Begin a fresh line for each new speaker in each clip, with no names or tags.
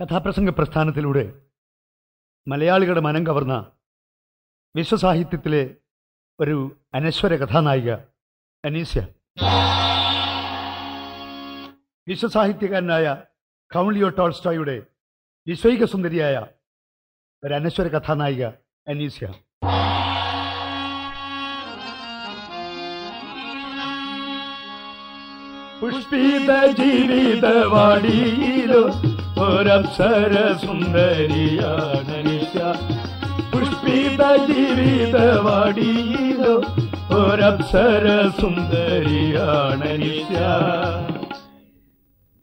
കഥാപ്രസംഗ പ്രസ്ഥാനത്തിലൂടെ മലയാളികളുടെ മനം കവർന്ന വിശ്വസാഹിത്യത്തിലെ ഒരു അനശ്വര കഥാനായിക അനീസ്യ. വിശ്വസാഹിത്യകാരനായ കൗൺലിയോ ടോൾസ്റ്റോയുടെ വിശ്വൈക സുന്ദരിയായ ഒരു അനശ്വര കഥാനായിക അനീസ്യ. പുഷ്പിത ജീവിതവാടിയിലോ ഒരപ്സര സുന്ദരിയാണ് പുഷ്പിത പുഷ്പിത ജീവിതവാടിയിലോ ഒരപ്സര സുന്ദരിയാണ് നിശ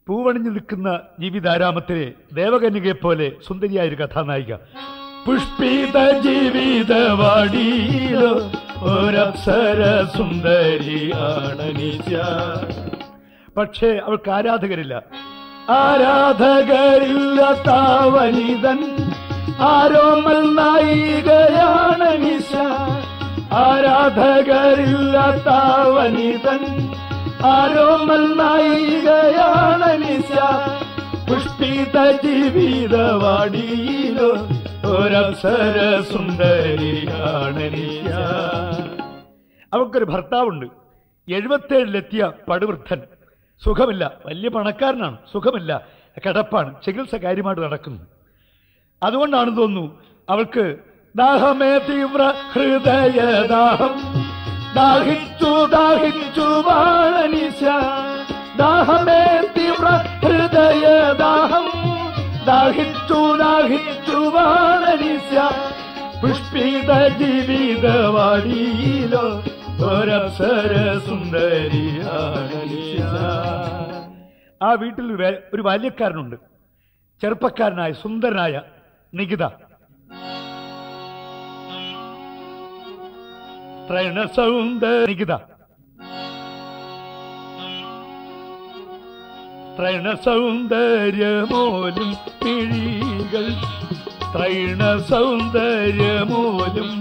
പൂവണിഞ്ഞു നിൽക്കുന്ന ജീവിതാരാമത്തിലെ ദേവകന്യകയെ പോലെ സുന്ദരിയായ ഒരു കഥാനായിക. പുഷ്പിത ജീവിതവാടിയിലോ ഒരപ്സര സുന്ദരിയാണ് നിശ പക്ഷേ അവൾക്ക് ആരാധകരില്ല. ആരാധകരില്ല വനിതൻ ആരോമൽ നായികയാണ് നിശ. ആരാധകരില്ലാത്ത വനിതൻ ആരോമൽ നായികയാണ് നിശ. പുഷ്പിത ജീവിതവാടിയിലോ ഒരവസര സുന്ദരിയാണ് നിശ. അവൾക്കൊരു ഭർത്താവുണ്ട്. എഴുപത്തേഴിലെത്തിയ പടുവൃദ്ധൻ. സുഖമില്ല. വലിയ പണക്കാരനാണ്. സുഖമില്ല. കിടപ്പാണ്. ചികിത്സ കാര്യമായിട്ട് നടക്കുന്നു. അതുകൊണ്ടാണ് തോന്നുന്നു അവൾക്ക് ദാഹമേ തീവ്ര ഹൃദയദാഹം ദാഹിച്ചു ദാഹിച്ചു വാഴനിശ ദാഹമേ തീവ്ര ഹൃദയദാഹം ദാഹിച്ചു ദാഹിച്ചു വാഴനിശ പുഷ്പിത ജീവിതവാടിയിലോ ആ വീട്ടിൽ ഒരു ബാല്യക്കാരനുണ്ട്. ചെറുപ്പക്കാരനായ സുന്ദരനായ നികിത. ത്രൈണ സൗന്ദര കിഴികൾ ത്രൈണ സൗന്ദര്യമോലും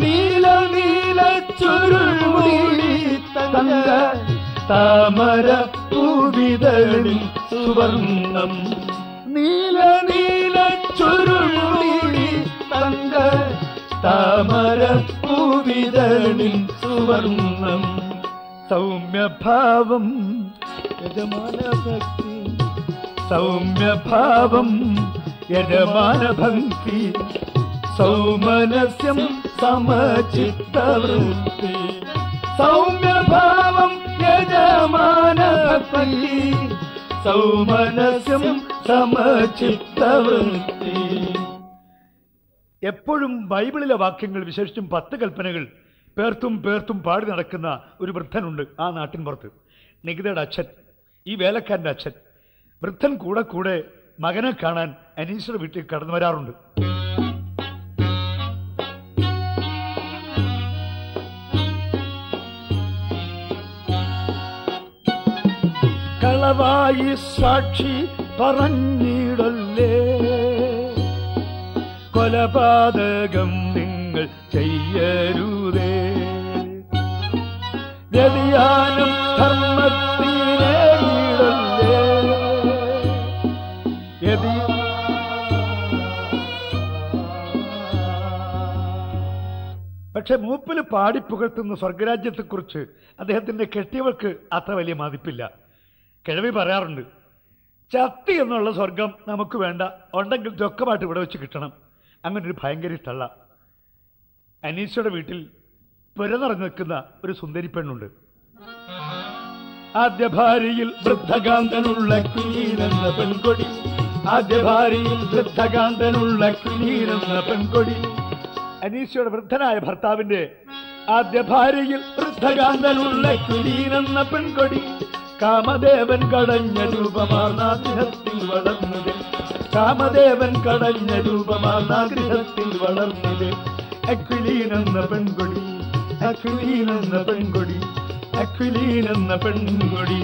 നീല തങ്ക താമര പൂവിതളിൽ സുവർണം. നീല നീല ചുരുൾമൂടി തങ്ക താമര പൂവിതളിൽ സുവർണം. സൗമ്യഭാവം യജമാന ഭക്തി സൗമ്യഭാവം യജമാന ഭക്തി സൗമനസ്യം സമചിത്തവൃത്തി. സൗമ്യഭാവം യജമാന ഭക്തി സൗമനസ്യം സമചിത്തവൃത്തി. എപ്പോഴും ബൈബിളിലെ വാക്യങ്ങൾ വിശേഷിച്ചും പത്ത് കൽപ്പനകൾ പേർത്തും പേർത്തും പാടി നടക്കുന്ന ഒരു വൃദ്ധനുണ്ട് ആ നാട്ടിൻ പുറത്ത് നികിതയുടെ അച്ഛൻ ഈ വേലക്കാരന്റെ അച്ഛൻ. വൃദ്ധൻ കൂടെ കൂടെ മകനെ കാണാൻ അനീശ്വര വീട്ടിൽ കടന്നു വരാറുണ്ട്. കളവായി സാക്ഷി പറഞ്ഞിടല്ലേ? കൊലപാതകം നിങ്ങൾ ചെയ്യരുതേ. വ്യതിയാനം പക്ഷെ മൂപ്പിൽ പാടിപ്പുകഴ്ത്തുന്ന സ്വർഗരാജ്യത്തെക്കുറിച്ച് അദ്ദേഹത്തിന്റെ കെട്ടിയവൾക്ക് അത്ര വലിയ മതിപ്പില്ല. കിഴവി പറയാറുണ്ട് ചത്തി എന്നുള്ള സ്വർഗം നമുക്ക് വേണ്ട ഉണ്ടെങ്കിൽ ചൊക്കമായിട്ട് ഇവിടെ വെച്ച് കിട്ടണം. അങ്ങനെ ഒരു ഭയങ്കര തള്ള അനീഷയുടെ വീട്ടിൽ പുര നിറഞ്ഞു നിൽക്കുന്ന ഒരു സുന്ദരി പെണ്ണുണ്ട്. ആദ്യ ഭാര്യയിൽ വൃദ്ധകാന്തനുള്ള കുഞ്ഞീരെന്ന പെൺകൊടി ആദ്യ ഭാര്യയിൽ വൃദ്ധകാന്തനുള്ള കുഞ്ഞീരെന്ന പെൺകൊടി അനീഷയുടെ വൃദ്ധനായ ഭർത്താവിന്റെ ആദ്യ ഭാര്യയിൽ വൃദ്ധകാന്തനുള്ള കുലീനെന്ന പെൺകൊടി കാമദേവൻ കടഞ്ഞ രൂപമാർന്നാഗ്രഹത്തിൽ വളർന്നത്. കാമദേവൻ കടഞ്ഞ രൂപമാർന്നാഗ്രഹത്തിൽ വളർന്നത്. അക്വിലീനെന്ന പെൺകൊടി അക്വിലീനെന്ന പെൺകൊടി അക്വിലീനെന്ന പെൺകൊടി.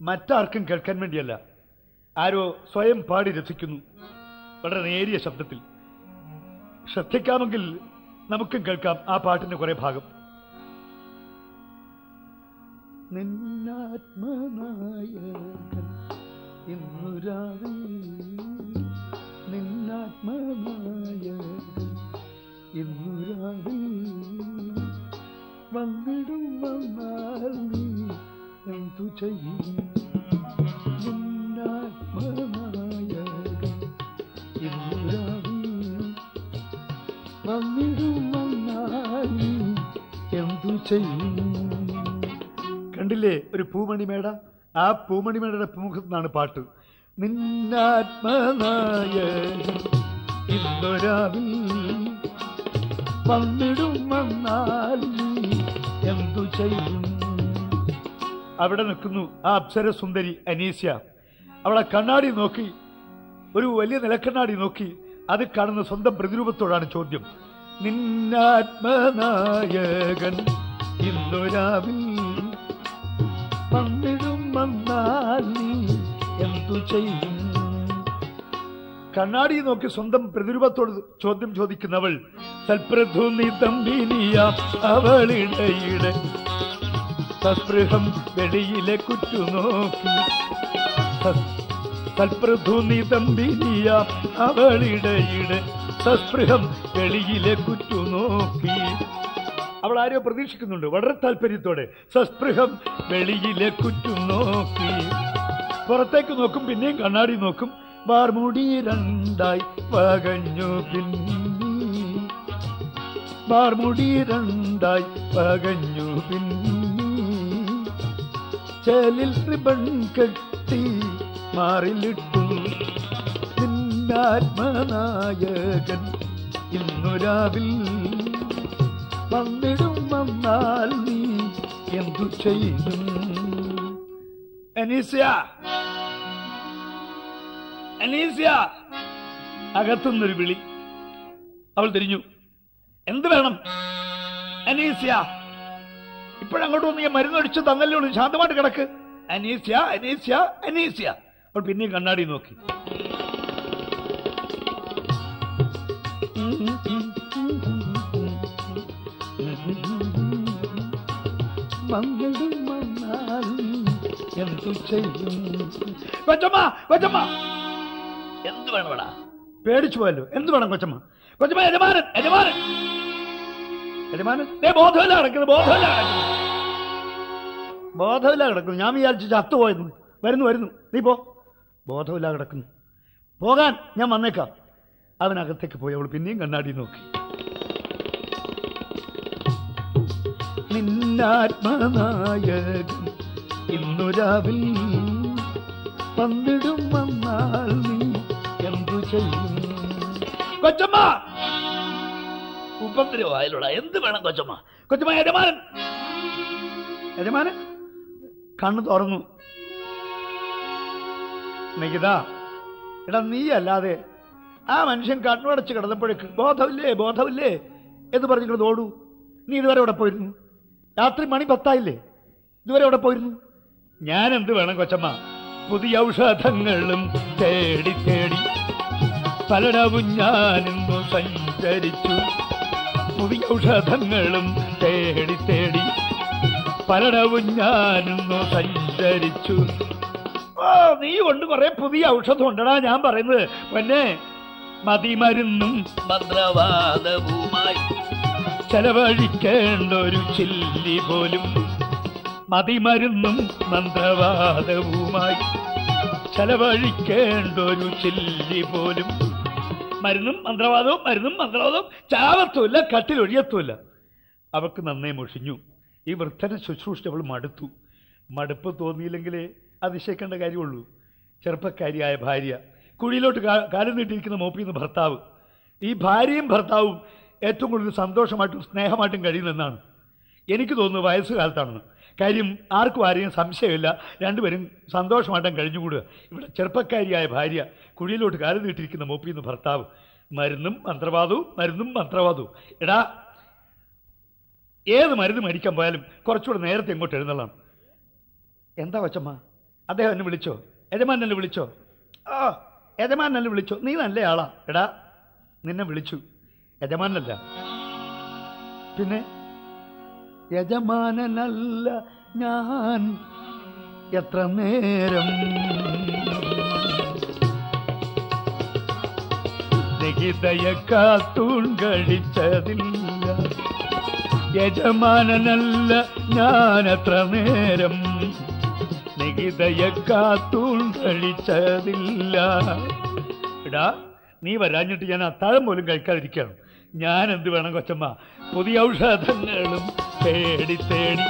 മറ്റാർക്കും കേൾക്കാൻ വേണ്ടിയല്ല. ആരോ സ്വയം പാടി രസിക്കുന്നു. വളരെ നേരിയ ശബ്ദത്തിൽ. ശ്രദ്ധിക്കാമെങ്കിൽ നമുക്കും കേൾക്കാം ആ പാട്ടിന്റെ കുറെ ഭാഗം. നിന്നാത്മനായ രാവിൽ വന്നിടും വന്നാൽ നീ എന്തു ചെയ്യും? ചെയ്യും. കണ്ടില്ലേ ഒരു പൂമണിമേട ആ പൂമണിമേടയുടെ മുഖത്തു പാട്ട്. നിന്നാത്മനായ എന്തു ചെയ്യും? അവിടെ നിൽക്കുന്നു ആ അപ്സര സുന്ദരി അനീസ്യ. അവളെ കണ്ണാടി നോക്കി ഒരു വലിയ നിലക്കണ്ണാടി നോക്കി അത് കാണുന്ന സ്വന്തം പ്രതിരൂപത്തോടാണ് ചോദ്യം. നിന്നാത്മനായകൻ ഇന്നൊരാവിൽ വന്നിടും വന്നാൽ നീ എന്തു ചെയ്യും? കണ്ണാടി നോക്കി സ്വന്തം പ്രതിരൂപത്തോട് ചോദ്യം ചോദിക്കുന്നവൾ സൽപ്രഥു നീ തമ്പിനിയ അവളിടയിടെ. സസ്പൃഹം വെളിയിലെ കുറ്റു നോക്കി സൽപ്രഥു നീ തമ്പിനിയ അവളിടയിടെ. സസ്പൃഹം വെളിയിലെ കുറ്റു നോക്കി അവൾ ആരോ പ്രതീക്ഷിക്കുന്നുണ്ട്. വളരെ താല്പര്യത്തോടെ. സസ്പൃഹം വെളിയിലെ കുറ്റും നോക്കി. പുറത്തേക്ക് നോക്കും പിന്നെയും കണ്ണാടി നോക്കും. വാർമുടി രണ്ടായി പകഞ്ഞു പിന്നി. വാർമുടി രണ്ടായി പകഞ്ഞു പിന്നി. ചേലിൽ റിബൺ കെട്ടി മാറിലിട്ടു. നിന്നാത്മനായകൻ ഇന്നു രാവിൽ വന്നിടും വന്നാൽ നീ എന്തു ചെയ്യും? അനീസ്യ. അനീസ്യ. അകത്തുനിന്നൊരു വിളി. അവൾ തിരിഞ്ഞു. എന്ത് വേണം? അനീസ്യ. ഇപ്പോഴങ്ങോട്ട് വന്ന് ഞാൻ മരുന്നൊഴിച്ച് തന്നല്ലേ ഉള്ളൂ. ശാന്തമായിട്ട് കിടക്ക്. അനീസ്യ അനീസ്യ അനീസ്യ. അവൾ പിന്നെയും കണ്ണാടി നോക്കി. മംഗളും വന്നാൽ എന്തു ചെയ്യും? കൊച്ചമ്മ കൊച്ചമ്മ. എന്ത് വേണം വേടാ പേടിച്ചു പോയല്ലോ. എന്ത് വേണം കൊച്ചമ്മ? കൊച്ചമ്മ യജമാനൻ യജമാനൻ. യജമാനൻ? ദേ ബോധമില്ല കിടക്കുന്നു ബോധമില്ല കിടക്കുന്നു. ബോധമില്ല കിടക്കുന്നു. ഞാൻ വിചാരിച്ചു ചത്തുപോയെന്ന് വരുന്നു വരുന്നു. നീ പോ. ബോധമില്ല കിടക്കുന്നു. പോകാൻ ഞാൻ വന്നേക്കാം. അവനകത്തേക്ക് പോയി അവൾ പിന്നെയും കണ്ണാടി നോക്കി. നിന്നാത്മനായകൻ ഇന്നു രാവിൽ പന്തിടും വന്നാൽ നീ എന്തു ചെയ്യും? കൊച്ചമ്മ! ഉപദ്രവമായാലുള്ള എന്ത് വേണം കൊച്ചമ്മ? കൊച്ചമ്മ യജമാനൻ! യജമാനൻ കണ്ണു തുറന്നു. നികിത എടാ നീ അല്ലാതെ ആ മനുഷ്യൻ കണ്ണുടച്ച് കിടന്നപ്പോഴേക്ക് ബോധമില്ലേ ബോധമില്ലേ? എന്ന് പറഞ്ഞിട്ട് ഓടൂ. നീ ഇതുവരെ ഇവിടെ പോയിരുന്നു? രാത്രി മണി പത്തായില്ലേ? ഇതുവരെ അവിടെ പോയിരുന്നു? ഞാൻ എന്ത് വേണം കൊച്ചമ്മ? പുതിയ ഔഷധങ്ങളും തേടി തേടി പലടവും ഞാനിന്നു സഞ്ചരിച്ചു. പുതിയ ഔഷധങ്ങളും തേടി തേടി പലടവും ഞാനിന്നു സഞ്ചരിച്ചു. ഓ നീ കൊണ്ട് കുറെ പുതിയ ഔഷധം ഉണ്ടടാ ഞാൻ പറയുന്നത്. പിന്നെ മതിമരുന്നും മന്ത്രവാദവുമായി ചെലവഴിക്കേണ്ട ഒരു ചില്ലി പോലും മതിമരുന്നും മന്ത്രവാദവുമായി ചെലവഴിക്കേണ്ട ഒരു ചില്ലി പോലും മരുന്നും മന്ത്രവാദവും മരുന്നും മന്ത്രവാദവും ചാവത്തുമില്ല കട്ടിലൊഴിയത്തുമില്ല അവൾക്ക് നന്നേ മുഷിഞ്ഞു. ഈ വൃദ്ധനെ ശുശ്രൂഷിച്ചവൾ മടുത്തു. മടുപ്പ് തോന്നിയില്ലെങ്കിലേ അതിശയിക്കേണ്ട കാര്യമുള്ളൂ. ചെറുപ്പക്കാരിയായ ഭാര്യ കുഴിയിലോട്ട് കാലം നീട്ടിയിരിക്കുന്ന മോപ്പിന്ന് ഭർത്താവ്. ഈ ഭാര്യയും ഭർത്താവും ഏറ്റവും കൂടുതൽ സന്തോഷമായിട്ടും സ്നേഹമായിട്ടും കഴിയുന്നതെന്നാണ്. എനിക്ക് തോന്നുന്നു വയസ്സുകാലത്താണെന്ന്. കാര്യം ആർക്കും ആരെയും സംശയമില്ല. രണ്ടുപേരും സന്തോഷമായിട്ടും കഴിഞ്ഞുകൂടുക. ഇവിടെ ചെറുപ്പക്കാരിയായ ഭാര്യ കുഴിയിലോട്ട് കാലം നീട്ടിരിക്കുന്ന മൂപ്പിന്ന് ഭർത്താവ്. മരുന്നും മന്ത്രവാദവും മരുന്നും മന്ത്രവാദവും. എടാ ഏത് മരുന്ന് മരിക്കാൻ പോയാലും കുറച്ചുകൂടെ നേരത്തെ ഇങ്ങോട്ട് എഴുന്നള്ളാം എന്താ വച്ചമ്മ അദ്ദേഹം എന്നെ വിളിച്ചോ? യജമാൻ എന്നെ വിളിച്ചോ? ആ യജമാൻ എന്നെ വിളിച്ചോ? നീ നല്ല ആളാ എടാ നിന്നെ വിളിച്ചു. യജമാനല്ല പിന്നെ? യജമാനനല്ല ഞാൻ. എത്ര നേരം? നികിതയെ കാത്തൂൺ കഴിച്ചതില്ല. യജമാനനല്ല ഞാൻ എത്ര നേരം? നികിതയ കാത്തൂൺ കഴിച്ചതില്ല. എടാ നീ വരാഞ്ഞിട്ട് ഞാൻ അത്താഴം പോലും കഴിക്കാതിരിക്കണം ഞാൻ എന്ത് വേണം കൊച്ചമ്മ? പുതിയ ഔഷധങ്ങളും തേടി തേടി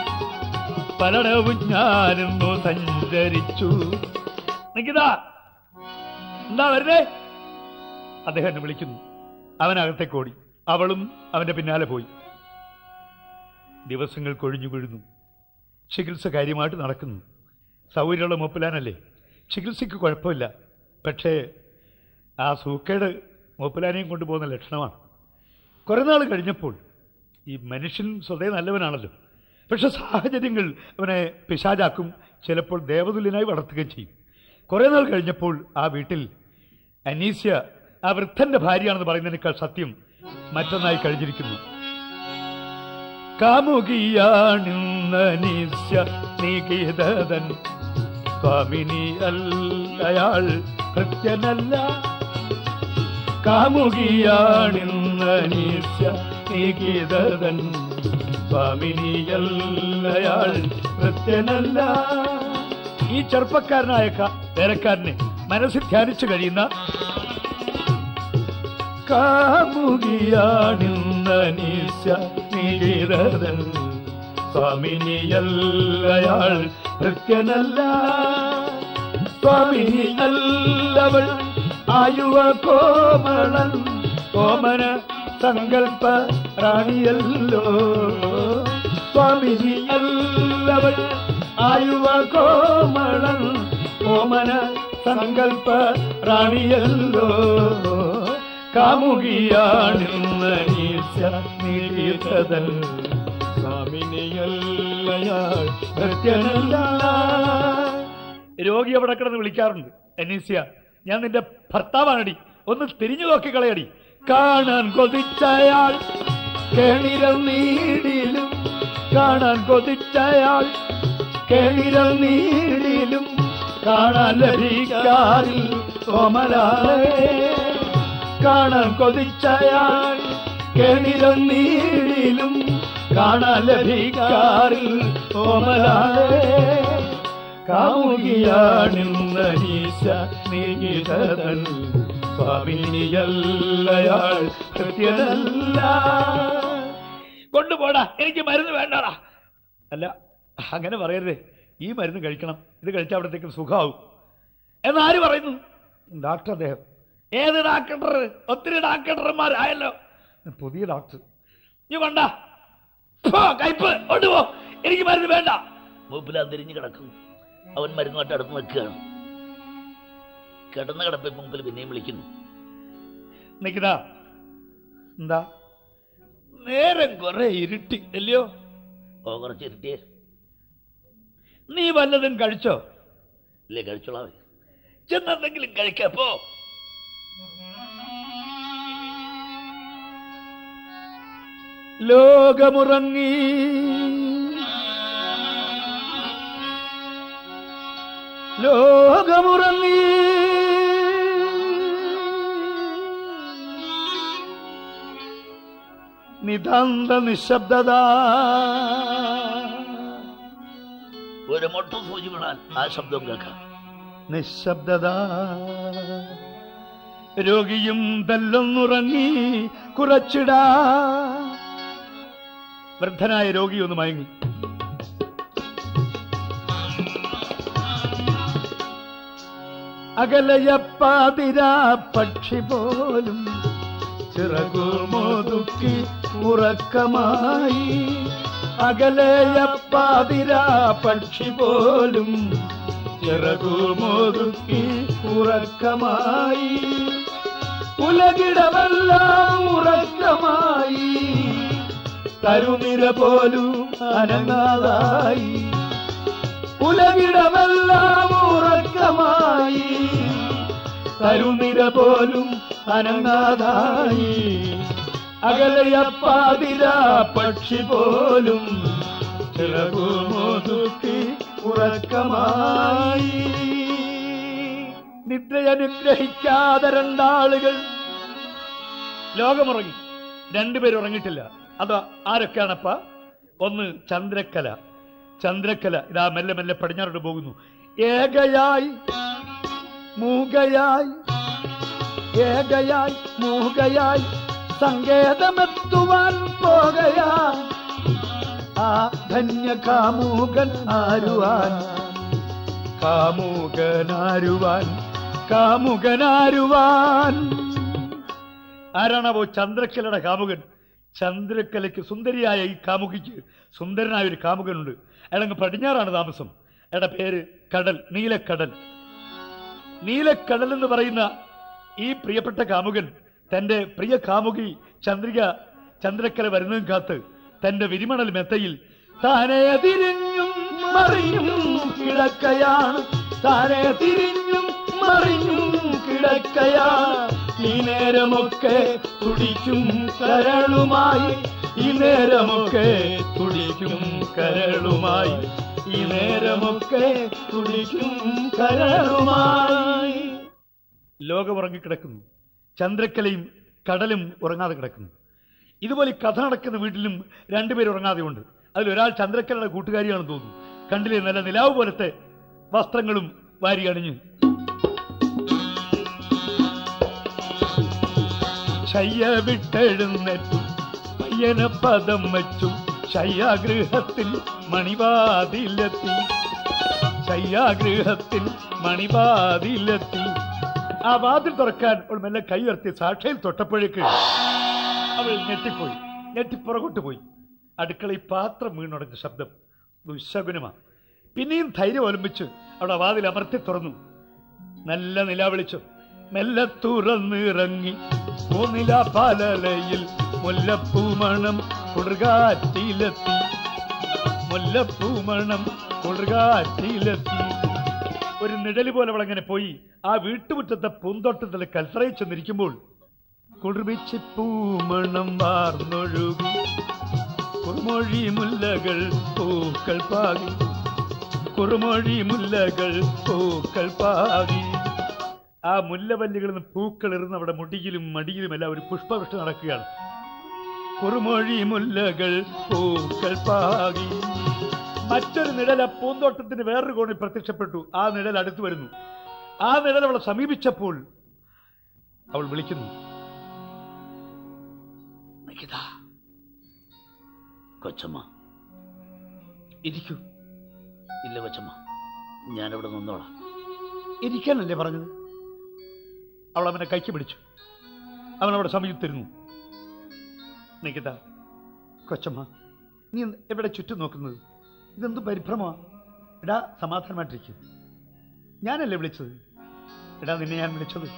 പലടവും ഞാനും സഞ്ചരിച്ചു. നിക്കിതാ എന്താ വരുന്നേ? അദ്ദേഹം എന്നെ വിളിക്കുന്നു. അവനകത്തേക്ക് ഓടി അവളും അവന്റെ പിന്നാലെ പോയി. ദിവസങ്ങൾ കൊഴിഞ്ഞു കൊഴുന്നു ചികിത്സ കാര്യമായിട്ട് നടക്കുന്നു. സൗകര്യമുള്ള മൂപ്പിലാനല്ലേ? ചികിത്സയ്ക്ക് കുഴപ്പമില്ല. പക്ഷേ ആ സൂക്കേട് മൂപ്പിലാനെയും കൊണ്ടുപോകുന്ന ലക്ഷണമാണ്. കുറേ നാൾ കഴിഞ്ഞപ്പോൾ ഈ മനുഷ്യൻ സ്വതേ നല്ലവനാണല്ലോ. പക്ഷേ സാഹചര്യങ്ങൾ അവനെ പിശാചാക്കും. ചിലപ്പോൾ ദേവതുല്യനായി വളർത്തുകയും ചെയ്യും. കുറേ നാൾ കഴിഞ്ഞപ്പോൾ ആ വീട്ടിൽ അനീസ്യ ആ വൃദ്ധന്റെ ഭാര്യയാണെന്ന് പറയുന്നതിനേക്കാൾ സത്യം മറ്റൊന്നായി കഴിഞ്ഞിരിക്കുന്നു. അല്ലയാൾ കൃത്യനല്ല. കാമുകിയാണിന്നനീസ്യ നീകിതൻ സ്വാമിനിയല്ലയാൾ കൃത്യനല്ല ഈ ചെറുപ്പക്കാരനായ വേലക്കാരനെ മനസ്സിൽ ധ്യാനിച്ചു കഴിയുന്ന കാമുകിയാണിന്നനീസ്യ നീകിതൻ സ്വാമിനിയല്ലയാൾ കൃത്യനല്ല സ്വാമിനി അല്ലവൾ ആയുവ കോമളൻ. കോമന സങ്കൽപ്പ റാണിയല്ലോ. സ്വാമിജി അല്ലവൾ ആയുവ കോമളൻ ഓമന സങ്കൽപ്പ റാണിയല്ലോ. കാമുകിയാണിന്ന് രോഗി അവിടെ കിടന്ന് വിളിക്കാറുണ്ട്. അനീസ്യ ഞാൻ നിന്റെ ഭർത്താവാണടി. ഒന്ന് തിരിഞ്ഞു നോക്കി കളയടി. കാണാൻ കൊതിച്ചയാൾ കേണിരൽ നീടിലും കാണാൻ കൊതിച്ചയാൾ കേണിരൽ നീടിലും കാണാൻ ലഭിക്കാറിൽ കോമലാളേ കാണാൻ കൊതിച്ചയാൾ കേണിരൽ നീടിലും കാണാൻ ലഭിക്കാറിൽ കോമലാളേ കാമുകിയാണിന്ന് ഈശ നീതൻ സ്വാമിനിയല്ലയാൾ കൃത്യനല്ല. കൊണ്ടുപോടാ എനിക്ക് മരുന്ന് വേണ്ടടാ. അല്ല അങ്ങനെ പറയരുത്. ഈ മരുന്ന് കഴിക്കണം. ഇത് കഴിച്ചാൽ അവിടത്തേക്ക് സുഖമാവും എന്നാര് പറയുന്നു? ഡോക്ടർ അദ്ദേഹം. ഏത് ഡാക്ടർ? ഒത്തിരി ഡാക്ടർമാരായല്ലോ. പുതിയ ഡോക്ടർ. നീ വേണ്ട കയ്പ് കൊണ്ടുപോ. എനിക്ക് മരുന്ന് വേണ്ട.
മൂപ്പിലാ തിരിഞ്ഞു കിടക്കും. അവൻ മരുന്നുമായിട്ട് അടുത്ത് നിൽക്കുകയാണ്. കിടന്ന കിടപ്പിൽ മുമ്പിൽ പിന്നെയും വിളിക്കുന്നു.
നിക്കതാ എന്താ? നേരം കുറെ ഇരുട്ടി അല്ലയോ?
ഓ കുറച്ച് ഇരുട്ടിയേ.
നീ വല്ലതും കഴിച്ചോ?
ഇല്ലേ കഴിച്ചോളാവേ
ചെന്നെന്തെങ്കിലും കഴിക്കപ്പോ ലോകമുറങ്ങി. ലോകമുറങ്ങി. നിതാന്ത നിശബ്ദത.
ഒരു മൊട്ട സൂചി വീണാൽ ആ ശബ്ദം കേൾക്കാം.
നിശബ്ദത. രോഗിയും തല്ലൊന്നുറങ്ങി കുറച്ചിടാ. വൃദ്ധനായ രോഗി ഒന്ന് മയങ്ങി. അകലയപ്പാതിരാ പക്ഷി പോലും ചിറകുമോതുക്കി ഉറക്കമായി. അകലെയപ്പാതിരാ പക്ഷി പോലും ചിറകുമോതുക്കി ഉറക്കമായി. ഉലകിടമെല്ലാം ഉറക്കമായി. തരുനിര പോലും അനങ്ങാതായി. ഉലകിടമെല്ലാം ഉറക്കമായി. തരുനിര പോലും അനങ്ങാതായി അകലയപ്പാതിര പക്ഷി പോലും ചിറകുമൊതുക്കി ഉറക്കമായി. നിദ്രയനുഗ്രഹിക്കാതെ രണ്ടാളുകൾ. ലോകമുറങ്ങി. രണ്ടുപേരും ഉറങ്ങിയിട്ടില്ല. അത് ആരൊക്കെയാണപ്പ? ഒന്ന് ചന്ദ്രക്കല. ചന്ദ്രക്കല ഇതാ മെല്ലെ മെല്ലെ പടിഞ്ഞാറോട്ട് പോകുന്നു. ഏകയായി മൂകയായി ഏകയായി മൂകയായി സങ്കേതമെത്തുവാൻ പോകയാ ആ ധന്യ കാമൂകൻ ആരുവാൻ? കാമുകനാരുവാൻ കാമുകനാരുവാൻ. ആരാണാവോ ചന്ദ്രക്കലയുടെ കാമുകൻ? ചന്ദ്രക്കലയ്ക്ക് സുന്ദരിയായ ഈ കാമുകിക്ക് സുന്ദരനായ ഒരു കാമുകനുണ്ട്. അയാളങ്ങ് പടിഞ്ഞാറാണ് താമസം. അയാളുടെ പേര് കടൽ നീലക്കടൽ. നീലക്കടൽ എന്ന് പറയുന്ന ഈ പ്രിയപ്പെട്ട കാമുകൻ തന്റെ പ്രിയ കാമുകി ചന്ദ്രിക ചന്ദ്രക്കല വരുന്നതും കാത്ത് തന്റെ വിരിമണൽ മെത്തയിൽ താനെ തിരിഞ്ഞും മറിഞ്ഞും കിടക്കയാണ്. താനെ തിരിഞ്ഞും മറിഞ്ഞും കിടക്കയാണ്. ഈ നേരമൊക്കെ തുടിക്കും കരളുമായി ഈ നേരമൊക്കെ തുടിക്കും കരളുമായി ഈ നേരമൊക്കെ തുടിക്കും കരളുമായി. ലോകം ഉറങ്ങിക്കിടക്കുന്നു ചന്ദ്രക്കലയും കടലും ഉറങ്ങാതെ കിടക്കുന്നു. ഇതുപോലെ കഥ നടക്കുന്ന വീട്ടിലും രണ്ടുപേർ ഉറങ്ങാതെ ഉണ്ട് അതിലൊരാൾ ചന്ദ്രക്കലയുടെ കൂട്ടുകാരിയാണെന്ന് തോന്നുന്നു. കണ്ടില്ലേ നല്ല നിലാവ് പോലത്തെ വസ്ത്രങ്ങളും വാരി അണിഞ്ഞ്. ശയ്യ വിട്ടെഴുന്നേറ്റു പയ്യന പദം ശയ്യാഗൃഹത്തിൽ മണിവാതിലെത്തി. ശയ്യാഗൃഹത്തിൽ മണിവാതിലെത്തി. ആ വാതിൽ തുറക്കാൻ അവൾ മെല്ലെ കൈ ഉയർത്തി സാക്ഷയിൽ തൊട്ടപ്പോഴേക്ക് അവൾ ഞെട്ടിപ്പോയി. ഞെട്ടിപ്പുറകോട്ട് പോയി. അടുക്കളയിൽ പാത്രം വീണുടഞ്ഞ ശബ്ദം ദുശകുനമാ. പിന്നെയും ധൈര്യം ഒലമ്പിച്ച് അവിടെ വാതിൽ അമർത്തി തുറന്നു. നല്ല നില വിളിച്ചു. മെല്ലെ തുറന്നിറങ്ങി. പാലലയിൽ മുല്ലപ്പൂമണം കുളിർകാറ്റിലെത്തി. മുല്ലപ്പൂമണം കുളിർകാറ്റിലെത്തി. ഒരു നിഴൽ പോലെ അവളങ്ങനെ പോയി ആ വീട്ടുമുറ്റത്തെ പൂന്തോട്ടത്തിൽ കൽത്തറയിൽ ചെന്നിരിക്കുമ്പോൾ കുളിർമിച്ച് പൂമണം വാർന്നൊഴുകി. കുറുമൊഴി മുല്ലകൾ പൂക്കൾ പാകി. കുറുമൊഴി മുല്ലകൾ പൂക്കൾ പാകി. ആ മുല്ലവല്ലികളിൽ നിന്ന് പൂക്കൾ എറിന്ന് അവിടെ മുടിയിലും മടിയിലും എല്ലാം ഒരു പുഷ്പവൃഷ്ടി നടക്കുകയാണ്. കുറുമൊഴി മുല്ലകൾ പൂക്കൾ പാകി. മറ്റൊരു നിഴൽ പൂന്തോട്ടത്തിന് വേറൊരു കോണിൽ പ്രത്യക്ഷപ്പെട്ടു. ആ നിഴൽ അടുത്തു വരുന്നു. ആ നിഴൽ അവളെ സമീപിച്ചപ്പോൾ അവൾ വിളിക്കുന്നു.
നികിത. കൊച്ചമ്മ.
ഇരിക്കൂ.
ഇല്ല കൊച്ചമ്മ. ഞാനിവിടെ നിന്നോളാം.
ഇരിക്കാനല്ലേ പറഞ്ഞത്? അവൾ അവനെ കൈക്ക് പിടിച്ചു. അവൻ അവിടെ സമീപത്തിരുന്നു. നിക്കിത കൊച്ചമ്മ നീ എവിടെ ചുറ്റും നോക്കുന്നത്? ഇതെന്ത് പരിഭ്രമമാ? എടാ സമാധാനമായിട്ടിരിക്കും. ഞാനല്ലേ വിളിച്ചത്? എടാ നിന്നെ ഞാൻ വിളിച്ചത്.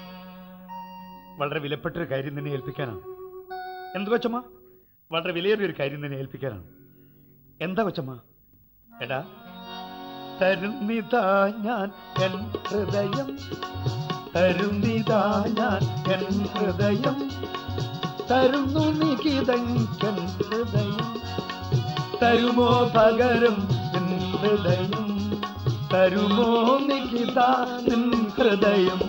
വളരെ വിലപ്പെട്ടൊരു കാര്യം നിന്നെ ഏൽപ്പിക്കാനാണ്. എന്ത് കൊച്ചമ്മ? വളരെ വിലയേറിയൊരു കാര്യം നിന്നെ ഏൽപ്പിക്കാനാണ്. എന്താ കൊച്ചമ്മ? എടാ തരുന്നിതാ ഞാൻ എൻ ഹൃദയം. തരുന്നിതാ ഞാൻ എൻ ഹൃദയം. തരുന്നു നികിതൻ ഹൃദയം. തരുമോ പകരം ഹൃദയം? തരുമോ നികിത നിൻ ഹൃദയം?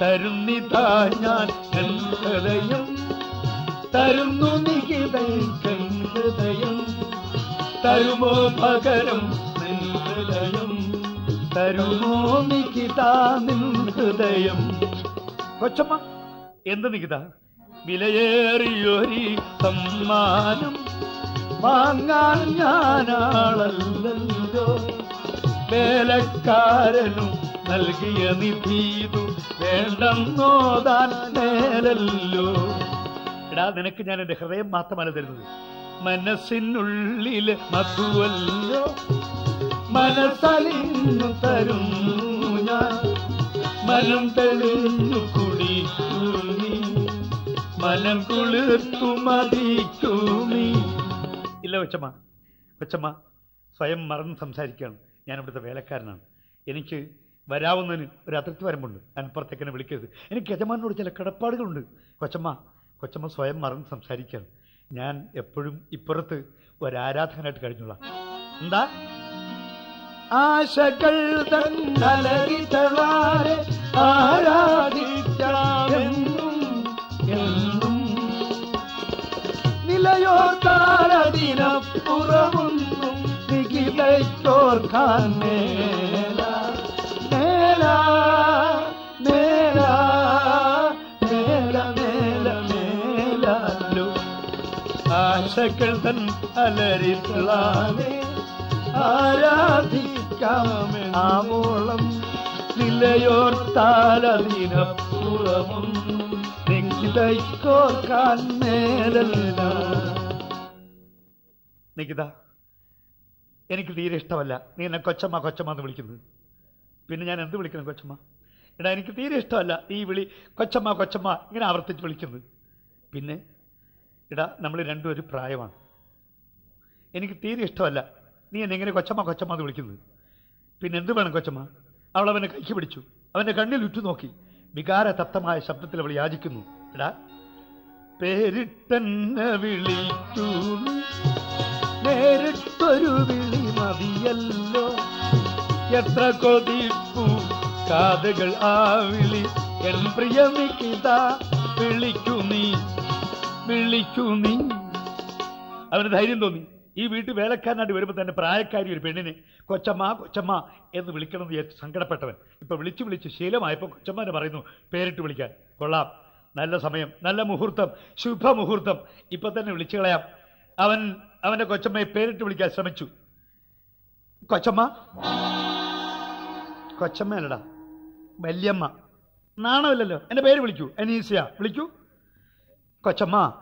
തരുന്നിതാ ഞാൻ എൻ ഹൃദയം. തരുന്നു നികിതങ്കൻ ഹൃദയം. തരുമോ പകരം നിൻ ഹൃദയം? തരുമോ നികിത നിൻ ഹൃദയം? കൊച്ചമ്മ എന്ത് നികിത? വിലയേറിയൊരി സമ്മാനം വാങ്ങാൻ ഞാനാളല്ലോ വേലക്കാരനും നൽകിയ നിധീതു വേണ്ടെന്നോതാൻ നേരല്ലോ? എടാ നിനക്ക് ഞാൻ എന്റെ ഹൃദയം മാത്രമല്ല തരുന്നത്. മനസ്സിനുള്ളിലെ മധുവല്ലോ. മനസ്സലിന്ന് തരും ഞാൻ. മനം തെളിഞ്ഞു കുടി നീ. മനം കുളിർത്തു മതിക്കൂ നീ. ഇല്ല കൊച്ചമ്മ. കൊച്ചമ്മ സ്വയം മറന്ന് സംസാരിക്കുകയാണ്. ഞാൻ ഇവിടുത്തെ വേലക്കാരനാണ്. എനിക്ക് വരാവുന്നതിന് ഒരു അതിർത്തി വരമ്പുണ്ട്. അനപ്പുറത്തേക്ക് എന്നെ വിളിക്കരുത്. എനിക്ക് യജമാനോട് ചില കിടപ്പാടുകളുണ്ട്. കൊച്ചമ്മ കൊച്ചമ്മ സ്വയം മറന്ന് സംസാരിക്കുകയാണ്. ഞാൻ എപ്പോഴും ഇപ്പുറത്ത് ഒരാരാധകനായിട്ട് കഴിഞ്ഞോളാം എന്താ? ആശകൾ തന്നലകിതളാരെ ആരാധിക്കാമെന്നും താരതിനപ്പുറമൊന്നും നികിതയ്ക്കോർക്കാൻ മേല മേല മേല മേല മേല മേലല്ലോ ആശകൾ തൻ അലരിപ്പിളാനെ ആരാധിക്കാമേ. ആവോളം നിലയോർത്താലതിനപ്പുറമും നികിതയ്ക്കോർക്കാൻ മേലല്ല. നികിത എനിക്ക് തീരെ ഇഷ്ടമല്ല. നീ എന്നെ കൊച്ചമ്മ കൊച്ചമ്മ എന്ന് വിളിക്കുന്നത്. പിന്നെ ഞാൻ എന്ത് വിളിക്കണം കൊച്ചമ്മ? എടാ എനിക്ക് തീരെ ഇഷ്ടമല്ല ഈ വിളി കൊച്ചമ്മ കൊച്ചമ്മ ഇങ്ങനെ ആവർത്തിച്ച് വിളിക്കുന്നത്. പിന്നെ എടാ നമ്മൾ രണ്ടും ഒരു പ്രായമാണ്. എനിക്ക് തീരെ ഇഷ്ടമല്ല. നീ എന്നെ ഇങ്ങനെ കൊച്ചമ്മ കൊച്ചമ്മ എന്ന് വിളിക്കുന്നത്. പിന്നെ എന്ത് വേണം കൊച്ചമ്മ? അവൾ അവനെ കൈക്ക് പിടിച്ചു. അവന്റെ കണ്ണിൽ ഉറ്റുനോക്കി വികാര തത്തമായ ശബ്ദത്തിൽ അവൾ യാചിക്കുന്നു. എടാ പേരിട്ടെന്നെ നീ. നേരിട്ടൊരു വിളി മതിയല്ലോ. എത്ര കൊതിപ്പു കാതുകൾ ആ വിളി. എൻ പ്രിയമിക്കിത വിളിക്കൂ നീ വിളിക്കൂ നീ. അവന് ധൈര്യം തോന്നി. ഈ വീട്ടിൽ വേലക്കാരനായിട്ട് വരുമ്പോൾ തന്നെ പ്രായക്കാരി ഒരു പെണ്ണിനെ കൊച്ചമ്മ കൊച്ചമ്മ എന്ന് വിളിക്കണമെന്ന് സങ്കടപ്പെട്ടവൻ. ഇപ്പൊ വിളിച്ച് വിളിച്ച് ശീലമായപ്പോൾ കൊച്ചമ്മനെ പറയുന്നു പേരിട്ട് വിളിക്കാൻ. കൊള്ളാം. നല്ല സമയം നല്ല മുഹൂർത്തം ശുഭമുഹൂർത്തം. ഇപ്പൊ തന്നെ വിളിച്ചു കളയാം. അവൻ അവന്റെ കൊച്ചമ്മയെ പേരിട്ട് വിളിക്കാൻ ശ്രമിച്ചു. കൊച്ചമ്മ? കൊച്ചമ്മ അല്ലടാ വല്യമ്മ. നാണമില്ലല്ലോ. എന്റെ പേര് വിളിക്കൂ. അനീസിയ വിളിക്കൂ. കൊച്ചമ്മ.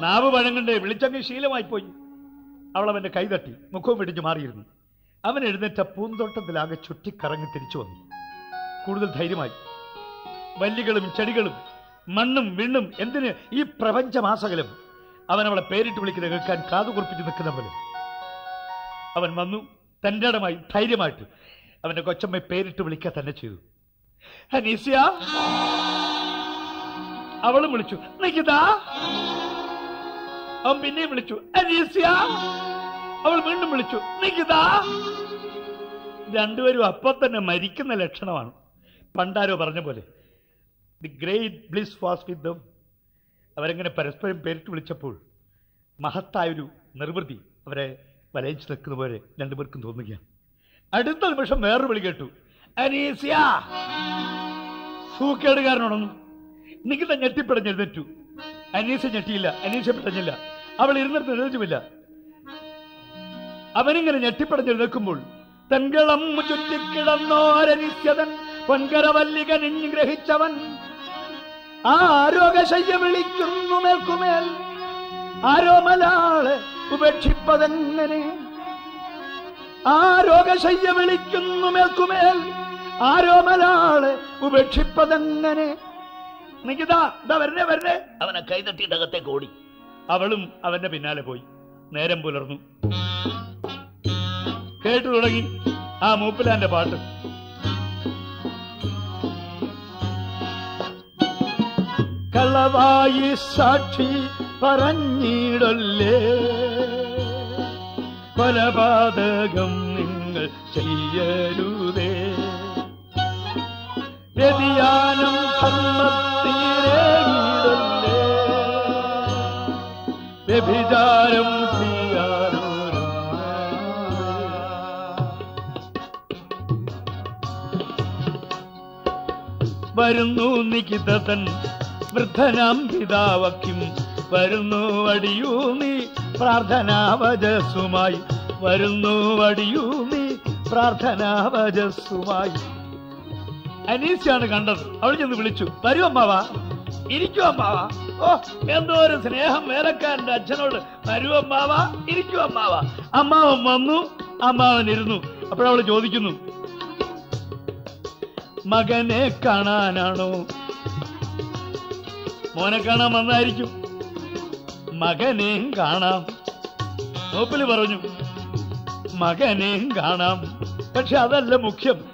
നാവ് പഴങ്ങണ്ട് വിളിച്ചങ്ങ് ശീലമായി പോയി അവൾ അവന്റെ കൈ തട്ടി. മുഖവും പിടിഞ്ഞു മാറിയിരുന്നു. അവൻ എഴുന്നേറ്റ പൂന്തോട്ടത്തിലാകെ ചുറ്റിക്കറങ്ങി തിരിച്ചു വന്നു. കൂടുതൽ ധൈര്യമായി. വല്ലികളും ചെടികളും മണ്ണും വിണ്ണും എന്തിന് ഈ പ്രപഞ്ചമാസകലും? അവൻ അവളെ പേരിട്ട് വിളിക്കുന്നത് കേൾക്കാൻ കാതുകുറിപ്പിച്ച് നിൽക്കുന്ന പോലെ അവൻ വന്നു തന്റെ ഇടമായി ധൈര്യമായിട്ട് അവന്റെ കൊച്ചമ്മയെ പേരിട്ട് വിളിക്കാൻ തന്നെ ചെയ്തു. അനീസിയ അവളും വിളിച്ചു നിഖിത അവൻ പിന്നെയും വിളിച്ചു അനീസിയ അവൾ വീണ്ടും വിളിച്ചു നിഖിത രണ്ടുപേരും അപ്പൊ തന്നെ മരിക്കുന്ന ലക്ഷണമാണ്. പണ്ടാരോ പറഞ്ഞ പോലെ the great bliss was with them. അവരെങ്ങനെ പരസ്പരം പേരിട്ട് വിളിച്ചപ്പോൾ മഹത്തായൊരു നിർവൃതി അവരെ വലയിച്ചു നിൽക്കുന്ന പോലെ രണ്ടുപേർക്കും തോന്നുകയാണ്. അടുത്ത നിമിഷം വേറൊരു വിളി കേട്ടു. അനീസിയ! സൂക്കേടുകാരനോടൊന്നും നികിത ഞെട്ടിപ്പിടഞ്ഞെഴുന്നേറ്റു അനീസ ഞെട്ടിയില്ല അനീസ പിടഞ്ഞില്ല. അവൾ ഇരുന്നിട്ട് എഴുന്നേറ്റുമില്ല അവനിങ്ങനെ ഞെട്ടിപ്പടഞ്ഞ് തെങ്കളം തൻകളം പൊൻകരവല്ലികൻ ഗ്രഹിച്ചവൻ. ആ ആരോഗ്യശയ്യ വിളിക്കുന്നു മേൽക്കുമേൽ. ആരോ മലാളെ ഉപേക്ഷിപ്പതെങ്ങനെ? ആ രോഗശയ്യ വിളിക്കുന്നു മേൽക്കുമേൽ. ആരോ മലാളെ ഉപേക്ഷിപ്പതെങ്ങനെ? നികിത ഇതാ വരണേ വരണേ.
അവനെ കൈതട്ടിയിട്ടകത്തേക്ക് ഓടി.
അവളും അവന്റെ പിന്നാലെ പോയി. നേരം പുലർന്നു. കേട്ടു തുടങ്ങി ആ മൂപ്പിലാന്റെ പാട്ട്. കളവായി സാക്ഷി പറഞ്ഞിടല്ലേ? കൊലപാതകം നിങ്ങൾ ചെയ്യരുതേ. വ്യതിയാനം വ്യഭിചാരം വരുന്നു നികിതൻ വൃദ്ധനാം പിതാവക്കും വരുന്നു അടിയൂ നീ പ്രാർത്ഥനാവജസ്സുമായി വരുന്നു അടിയൂ നീ പ്രാർത്ഥനാവജസ്സുമായി അനീസിയാണ് കണ്ടത്. അവൾ ചെന്ന് വിളിച്ചു വരൂ അമ്മാവാ. ഇരിക്കൂ അമ്മാവാ. ഓ എന്തോ ഒരു സ്നേഹം വേലക്കാരന്റെ അച്ഛനോട്. വരൂ അമ്മാവാ ഇരിക്കൂ അമ്മാവാ. അമ്മാവൻ വന്നു അമ്മാവൻ ഇരുന്നു അപ്പോഴവൾ ചോദിക്കുന്നു മകനെ കാണാനാണോ? മോനെ കാണാൻ വന്നായിരിക്കും. മകനെയും കാണാം. നോപ്പിൽ പറഞ്ഞു മകനെയും കാണാം. പക്ഷെ അതല്ല മുഖ്യം.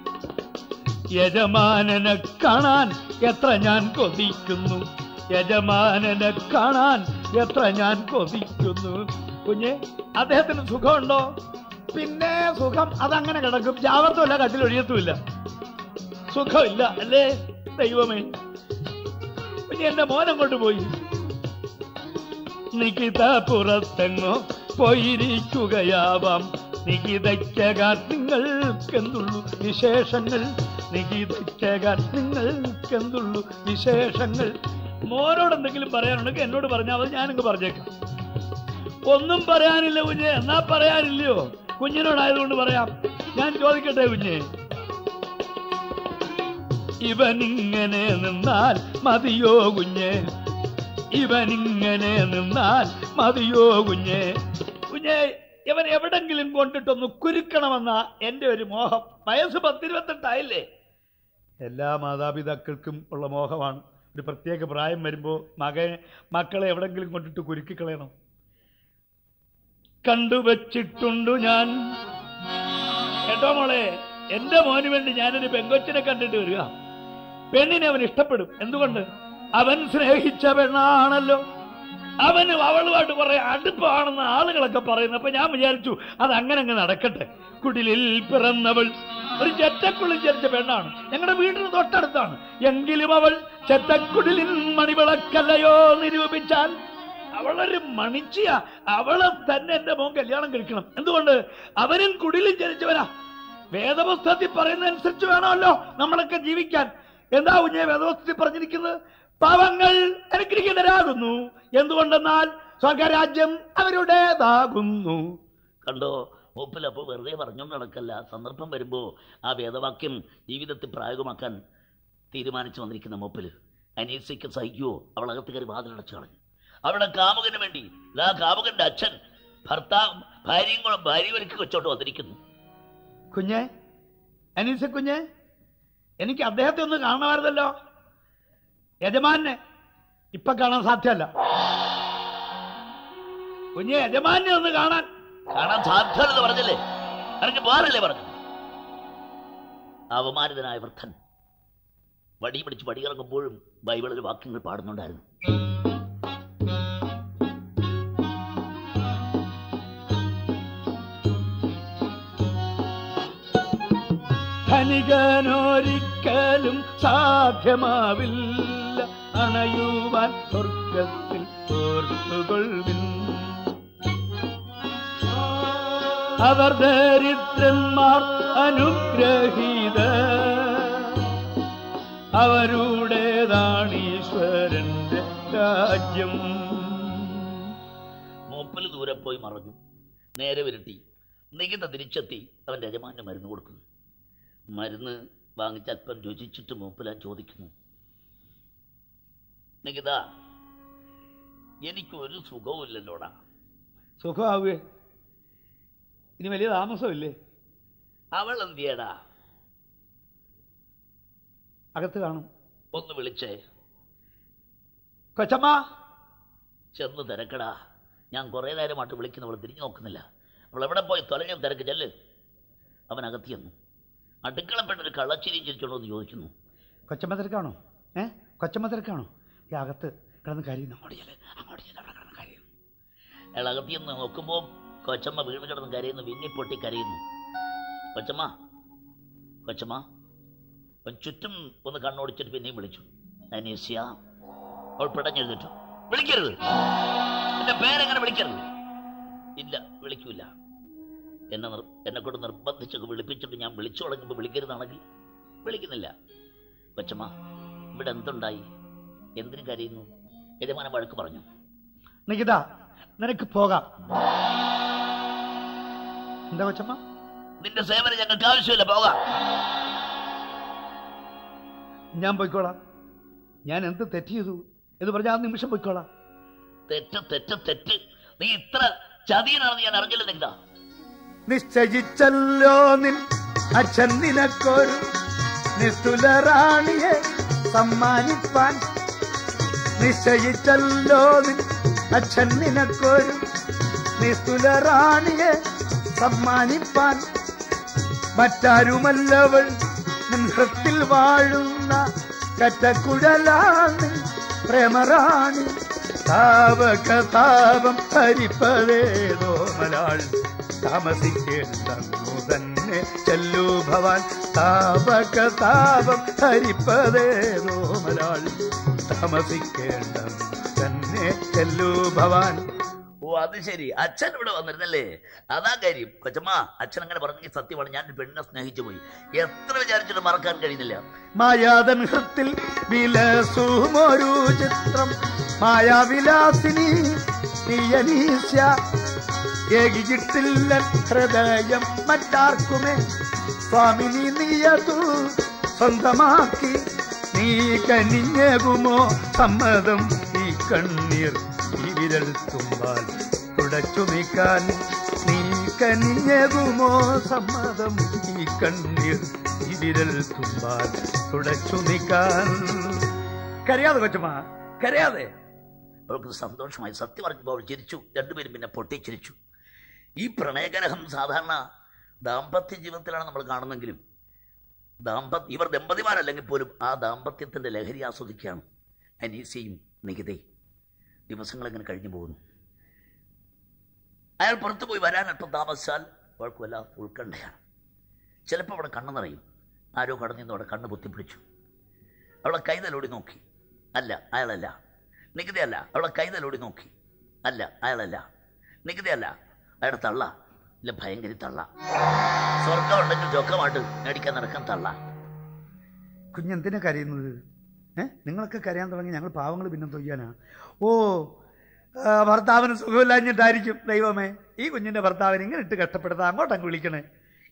യജമാനനെ കാണാൻ എത്ര ഞാൻ കൊതിക്കുന്നു. യജമാനനെ കാണാൻ എത്ര ഞാൻ കൊതിക്കുന്നു. കുഞ്ഞെ അദ്ദേഹത്തിന് സുഖമുണ്ടോ? പിന്നെ സുഖം അതങ്ങനെ കിടക്കും. ജാവർത്തുമില്ല കട്ടിലൊഴിയത്തുമില്ല. സുഖമില്ല അല്ലേ? ദൈവമേ. എന്റെ മോനം കൊണ്ടുപോയി. നികിത പുറത്തെങ്ങോ പോയിരിക്കുകയാവാം. നികിതയ്ക്കകാർ നിങ്ങൾക്കെന്തുള്ളു വിശേഷങ്ങൾ? നികിതയ്ക്കകാർ നിങ്ങൾക്കെന്തുള്ളു വിശേഷങ്ങൾ? മോനോട് എന്തെങ്കിലും പറയാനുണ്ടെങ്കിൽ എന്നോട് പറഞ്ഞാൽ മതി ഞാനിങ്ങ് പറഞ്ഞേക്കാം. ഒന്നും പറയാനില്ല കുഞ്ഞെ എന്നാ പറയാനില്ലയോ? കുഞ്ഞിനോടായതുകൊണ്ട് പറയാം. ഞാൻ ചോദിക്കട്ടെ കുഞ്ഞെ? ഇവനിങ്ങനെ നിന്നാൽ മതിയോ കുഞ്ഞെ? ഇവനിങ്ങനെ നിന്നാൽ മതിയോ കുഞ്ഞെ? കുഞ്ഞെ ഇവൻ എവിടെങ്കിലും കൊണ്ടിട്ടൊന്ന് കുരുക്കണമെന്ന എന്റെ ഒരു മോഹം. വയസ്സ് പത്തിരുപത്തെട്ടായില്ലേ? എല്ലാ മാതാപിതാക്കൾക്കും ഉള്ള മോഹമാണ്. ഒരു പ്രത്യേക പ്രായം വരുമ്പോൾ മകൻ മക്കളെ എവിടെങ്കിലും കൊണ്ടിട്ട് കുരുക്കി കളയണം. കണ്ടുവച്ചിട്ടുണ്ടു ഞാൻ. കേട്ടോ മോളെ എന്റെ മോന് വേണ്ടി ഞാനൊരു പെങ്കൊച്ചിനെ കണ്ടിട്ട് വരിക. പെണ്ണിനെ അവൻ ഇഷ്ടപ്പെടും. എന്തുകൊണ്ട്? അവൻ സ്നേഹിച്ച പെണ്ണാണല്ലോ അവന് അവളുമായിട്ട് കുറെ അടുപ്പാണെന്ന് ആളുകളൊക്കെ പറയുന്നു. അപ്പൊ ഞാൻ വിചാരിച്ചു അത് അങ്ങനെ അങ്ങ് നടക്കട്ടെ. കുടിലിൽ പിറന്നവൾ ഒരു ചെറ്റക്കുള്ളിൽ ജനിച്ച പെണ്ണാണ്. ഞങ്ങളുടെ വീടിന് തൊട്ടടുത്താണ്. എങ്കിലും അവൾ ചെറ്റക്കുടിലിൻ മണിവിളക്കല്ലയോ നിരൂപിച്ചാൽ അവളൊരു മണിച്ചിയ. അവളെ തന്നെ എന്റെ മോൻ കല്യാണം കഴിക്കണം. എന്തുകൊണ്ട്? അവനും കുടിലിൽ ജനിച്ചവനാ. വേദപുസ്തകത്തിൽ പറയുന്നതനുസരിച്ച് വേണമല്ലോ നമ്മളൊക്കെ ജീവിക്കാൻ. എന്താ കുഞ്ഞെ വേദവസ്തുതി പറഞ്ഞിരിക്കുന്നത്? പാവങ്ങൾ അനുഗ്രഹീതരാകുന്നു. എന്തുകൊണ്ടെന്നാൽ സ്വർഗരാജ്യം അവരുടേതാകുന്നു.
കണ്ടോ? മൂപ്പിലപ്പോ വെറുതെ പറഞ്ഞു നടക്കല്ല. സന്ദർഭം വരുമ്പോ ആ വേദവാക്യം ജീവിതത്തിൽ പ്രായോഗമാക്കാൻ തീരുമാനിച്ചു വന്നിരിക്കുന്ന മൂപ്പിൽ. അനീസയ്ക്ക് സഹിക്കുവോ അവൾ അകത്ത് കയറി വാതിലടച്ചു കളഞ്ഞു. അവിടെ കാമുകന് വേണ്ടി ആ കാമുകന്റെ അച്ഛൻ ഭർത്താവ് ഭാര്യയും കൂടെ ഭാര്യ ഒരുക്കി വെച്ചോട്ട് വന്നിരിക്കുന്നു.
കുഞ്ഞെ അനീസ കുഞ്ഞെ എനിക്ക് അദ്ദേഹത്തെ ഒന്ന് കാണണമായിരുന്നല്ലോ. യജമാനെ ഇപ്പൊ കാണാൻ സാധ്യമല്ല. കുഞ്ഞെ യജമാനെ ഒന്ന് കാണാൻ.
കാണാൻ സാധ്യത പറഞ്ഞില്ലേ? ഇറങ്ങി പോകാനല്ലേ പറഞ്ഞു. അവമാനിതനായ വൃദ്ധൻ വടി പിടിച്ച് വടിയിറങ്ങുമ്പോഴും ബൈബിളിൽ വാക്യങ്ങൾ പാടുന്നുണ്ടായിരുന്നു.
ധനികനൊരിക്കലും സാധ്യമാവില്ല. അണയുവാൻ സ്വർഗത്തിൽ ഓർത്തുകൊള്ളിൻ അവർ ദരിദ്രന്മാർ അനുഗ്രഹീത. അവരുടേതാണീശ്വരന്റെ രാജ്യം.
മൂപ്പൽ ദൂരെ പോയി മറഞ്ഞു. നേരെ വിരട്ടി. നികിത തിരിച്ചെത്തി അവന്റെ യജമാന്റെ മരുന്ന് കൊടുക്കുന്നു. മരുന്ന് വാങ്ങിച്ച് അല്പം രുചിച്ചിട്ട് മൂപ്പിലാൻ ചോദിക്കുന്നു. നികിത എനിക്കൊരു സുഖവുമില്ലല്ലോടാ.
സുഖമാവുകേ ഇനി വലിയ താമസമില്ലേ?
അവൾ എന്തിയടാ
അകത്ത് കാണും.
ഒന്ന് വിളിച്ചേ.
കൊച്ചമ്മ!
ചെന്ന് തിരക്കടാ. ഞാൻ കുറേ നേരമായിട്ട് വിളിക്കുന്നവൾ തിരിഞ്ഞു നോക്കുന്നില്ല. അവൾ എവിടെ പോയി? തൊലഞ്ഞും തിരക്ക് ചെല്ല്. അവൻ അകത്തി ചെന്നു അടുക്കളപ്പെട്ടൊരു കള്ളച്ചിരി ചിരിച്ചോളൂ എന്ന് ചോദിക്കുന്നു.
കൊച്ചമ്മ തിരക്കാണോ ഏ? കൊച്ചമ്മ തിരക്കാണോ ഈ അകത്ത് കിടന്ന് കരയുന്നു.
അങ്ങോട്ട് ചെല്ല്. അങ്ങോട്ട് ചെല്ല്. അവിടെ കിടന്ന് കരയുന്നു അയാൾ അകത്തി ചെന്ന് നോക്കുമ്പോൾ കൊച്ചമ്മ വീണ് കിടന്ന് കരയുന്നു. വിങ്ങി പൊട്ടി കരയുന്നു. കൊച്ചമ്മ കൊച്ചമ്മ അവൻ ചുറ്റും ഒന്ന് കണ്ണോടിച്ചിട്ട് പിന്നെയും വിളിച്ചു. അനീസ്യ അവൾ പിടഞ്ഞെഴുതിട്ടു വിളിക്കരുത്. എന്റെ പേരെങ്ങനെ വിളിക്കരുത്? ഇല്ല വിളിക്കൂല. എന്നെ നിർ എന്നെ കൊണ്ട് നിർബന്ധിച്ചൊക്കെ വിളിപ്പിച്ചിട്ട് ഞാൻ വിളിച്ചു തുടങ്ങുമ്പോൾ വിളിക്കരുതാണെങ്കിൽ വിളിക്കുന്നില്ല. കൊച്ചമ്മ ഇവിടെ എന്തുണ്ടായി? എന്തിനു കരയുന്നു? യജമാനം വഴക്ക് പറഞ്ഞു.
നികിത നിനക്ക് പോകാം. എന്താ കൊച്ചമ്മ?
നിന്റെ സേവനം ഞങ്ങൾക്ക് ആവശ്യമില്ല പോകാം.
ഞാൻ പോയിക്കോളാം. ഞാൻ എന്ത് തെറ്റ് ചെയ്തു എന്ന് പറഞ്ഞാൽ ആ നിമിഷം പോയിക്കോളാം.
തെറ്റ് തെറ്റ് തെറ്റ്. നീ ഇത്ര ചതിയനാണെന്ന് ഞാൻ അറിഞ്ഞില്ല നിങ്ങ
നിശ്ചയിച്ചല്ലോ നിൻ അച്ഛൻ നിനക്കൊരു നിസ്തുല റാണിയെ സമ്മാനിപ്പാൻ. നിശ്ചയിച്ചല്ലോ നിൻ അച്ഛൻ നിനക്കൊരു നിസ്തുല റാണിയെ സമ്മാനിപ്പാൻ. മറ്റാരുമല്ലവൾ നിൻഹൃത്തിൽ വാഴുന്ന കറ്റക്കുഴലാണ് പ്രേമറാണി. താവക താപം ഹരിപ്പതേതോ മലാൾ. താമസിക്കേണ്ടു തന്നെ ചെല്ലു ഭവാൻ താപക താപം ഹരിപ്പതേതോ മലാൾ. താമസിക്കേണ്ട തന്നെ ചെല്ലു ഭവാൻ.
ഓ അത് ശരി. അച്ഛൻ ഇവിടെ വന്നിരുന്നല്ലേ? അതാ കാര്യം. കൊച്ചമ്മ അച്ഛൻ അങ്ങനെ പറഞ്ഞെങ്കിൽ സത്യമാണ്. ഞാൻ പെണ്ണിനെ സ്നേഹിച്ചു പോയി. എത്ര വിചാരിച്ചിട്ട് മറക്കാൻ കഴിയുന്നില്ല.
മായാതൻ ഹൃത്തിൽ വിലസുമൊരു ചിത്രം. മായാവിലാസിനി നീയനീശ ഏകിച്ചിട്ടില്ല ഹൃദയം മറ്റാർക്കുമേ സ്വാമിനി നീയതു സ്വന്തമാക്കി. നീ കനിഞ്ഞകുമോ സമ്മതം ഈ കണ്ണീർ ഈ വിരൽ തുമ്പാൽ തുടച്ചുമിക്കാൻ നീ കനിഞ്ഞകുമോ സമ്മതം ഈ കണ്ണീർ ഈ വിരൽ തുമ്പാൽ തുടച്ചുമിക്കാൻ കരയാതെ കൊച്ചമ്മ കരയാതെ.
അവൾക്ക് സന്തോഷമായി സത്യം പറഞ്ഞപ്പോൾ അവൾ ചിരിച്ചു. രണ്ടുപേരും പിന്നെ പൊട്ടിച്ചിരിച്ചു. ഈ പ്രണയകലഹം സാധാരണ ദാമ്പത്യ ജീവിതത്തിലാണ് നമ്മൾ കാണുന്നെങ്കിലും ദാമ്പത്യ ഇവർ ദമ്പതിമാരല്ലെങ്കിൽ പോലും ആ ദാമ്പത്യത്തിന്റെ ലഹരി ആസ്വദിക്കുകയാണ് അനീസയും നികിതയും ദിവസങ്ങൾ ഇങ്ങനെ കഴിഞ്ഞു പോകുന്നു? അയാൾ പുറത്തു പോയി വരാനൊട്ടും താമസിച്ചാൽ അവൾക്ക് വല്ലാത്ത ഉത്കണ്ഠയാണ്. ചിലപ്പോൾ അവിടെ കണ്ണു നിറയും. ആരോ കടന്നു അവിടെ കണ്ണ് പൊത്തിപ്പിടിച്ചു. അവളെ കൈതലോടി നോക്കി. അല്ല അയാളല്ല. നികുതിയല്ല അവളെ കൈതലോടി നോക്കി. അല്ല അയാളല്ല. നികുതിയല്ല അയാളുടെ തള്ള. ഇല്ല ഭയങ്കര തള്ള. സ്വർഗം ഉണ്ടെങ്കിൽ ജോക്കമായിട്ട് മേടിക്കാൻ നടക്കാൻ തള്ള.
കുഞ്ഞെന്തിനാ കരയുന്നത്? ഏ? നിങ്ങളൊക്കെ കരയാൻ തുടങ്ങി ഞങ്ങൾ പാവങ്ങൾ പിന്നെ തൊയ്യാനാ ഓ ഭർത്താവിന് സുഖമില്ലാഞ്ഞിട്ടായിരിക്കും ദൈവമേ. ഈ കുഞ്ഞിന്റെ ഭർത്താവിനെ ഇങ്ങനെ ഇട്ട് കഷ്ടപ്പെടുത്താൻ അങ്ങോട്ടങ്ങ് വിളിക്കണേ.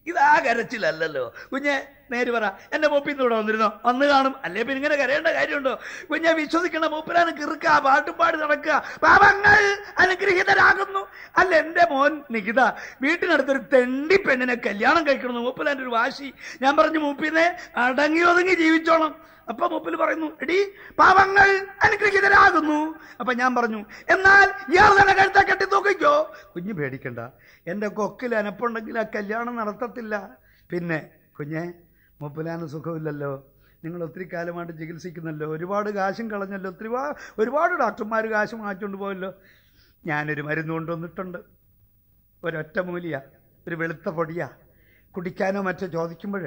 ഇതാ കരച്ചിലല്ലല്ലോ. കുഞ്ഞെ നേര് പറ. എന്റെ മൂപ്പിന്ന് ഇവിടെ വന്നിരുന്നോ? വന്ന് കാണും. അല്ലേ പിന്നെ ഇങ്ങനെ കരയേണ്ട കാര്യമുണ്ടോ? കുഞ്ഞെ വിശ്വസിക്കണ മൂപ്പരാന് കിറുക്ക പാട്ടും പാടി നടക്കുക. പാപങ്ങൾ അനുഗ്രഹീതരാകുന്നു. അല്ല എന്റെ മോൻ നികിത വീട്ടിനടുത്തൊരു തെണ്ടി പെണ്ണിനെ കല്യാണം കഴിക്കണമെന്ന് മൂപ്പിലാന്റെ ഒരു വാശി. ഞാൻ പറഞ്ഞു മൂപ്പിനെ അടങ്ങി ഒതുങ്ങി ജീവിച്ചോണം. അപ്പൊ മൂപ്പിൽ പറയുന്നു എടി പാവങ്ങൾ അനുഗ്രഹീതരാകുന്നു. അപ്പൊ ഞാൻ പറഞ്ഞു എന്നാൽ ഇയാൾ തന്നെ കഴുത്ത കെട്ടി തൂക്കിക്കോ. കുഞ്ഞ് പേടിക്കണ്ട. എന്റെ കൊക്കിൽ അനപ്പുണ്ടെങ്കിൽ ആ കല്യാണം നടത്തത്തില്ല. പിന്നെ കുഞ്ഞെ മൂപ്പിലാന് സുഖമില്ലല്ലോ. നിങ്ങൾ ഒത്തിരി കാലമായിട്ട് ചികിത്സിക്കുന്നല്ലോ. ഒരുപാട് കാശും കളഞ്ഞല്ലോ. ഒത്തിരി ഒരുപാട് ഡോക്ടർമാർ കാശ് മാറ്റിക്കൊണ്ട് പോയല്ലോ. ഞാനൊരു മരുന്ന് കൊണ്ടുവന്നിട്ടുണ്ട്. ഒരൊറ്റ മൂലിയ ഒരു വെളുത്ത പൊടിയാ. കുടിക്കാനോ മറ്റോ ചോദിക്കുമ്പോൾ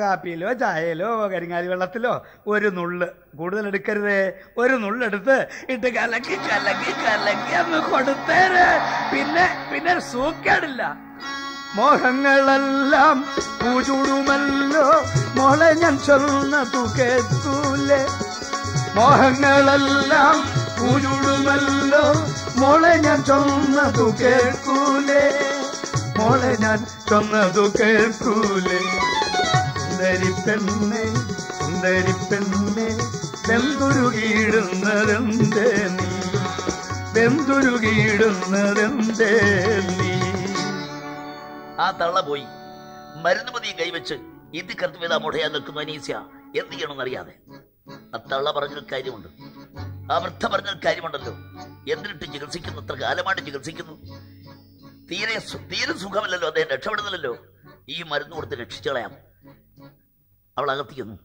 കാപ്പിയിലോ ചായയിലോ കരിങ്ങാലി വെള്ളത്തിലോ ഒരു നുള്ള്. കൂടുതൽ എടുക്കരുതേ. ഒരു നുള്ളെടുത്ത് ഇട്ട് കലക്കി കലക്കി കലക്കി അങ്ങ് കൊടുത്തേര്. പിന്നെ പിന്നെ സൂക്കേടില്ല. മോഹങ്ങളെല്ലാം പൂചുടുമല്ലോ മോളെ ഞാൻ ചൊന്നതു കേൾക്കൂലേ മോഹങ്ങളെല്ലാം പൂചുടുമല്ലോ മോളെ ഞാൻ ചൊന്നതു കേൾക്കൂലേ മോളെ ഞാൻ ചൊന്നതു കേൾക്കൂലേ സുന്ദരി പെണ്ണെ സുന്ദരി പെണ്ണെ വെന്തുരുകിയിടുന്നതെന്തേ നീ? വെന്തുരുകിയിടുന്നതെന്തേ നീ?
ആ തള്ള പോയി. മരുന്ന് മതി കൈവച്ച്. ഇത് കർത്തവ്യത മുടയാൻ നിൽക്കുന്നു അനീസ്യ. എന്ത് ചെയ്യണമെന്നറിയാതെ. ആ തള്ള പറഞ്ഞൊരു കാര്യമുണ്ട്. ആ വൃദ്ധ പറഞ്ഞൊരു കാര്യമുണ്ടല്ലോ. എന്തിനിട്ട് ചികിത്സിക്കുന്നു? ഇത്ര കാലമായിട്ട് ചികിത്സിക്കുന്നു. തീരെ തീരെ സുഖമല്ലല്ലോ അദ്ദേഹം രക്ഷപ്പെടുന്നില്ലല്ലോ. ഈ മരുന്ന് കൊടുത്ത് രക്ഷിച്ചു കളയാം അവൾ അകത്തിക്കുന്നു.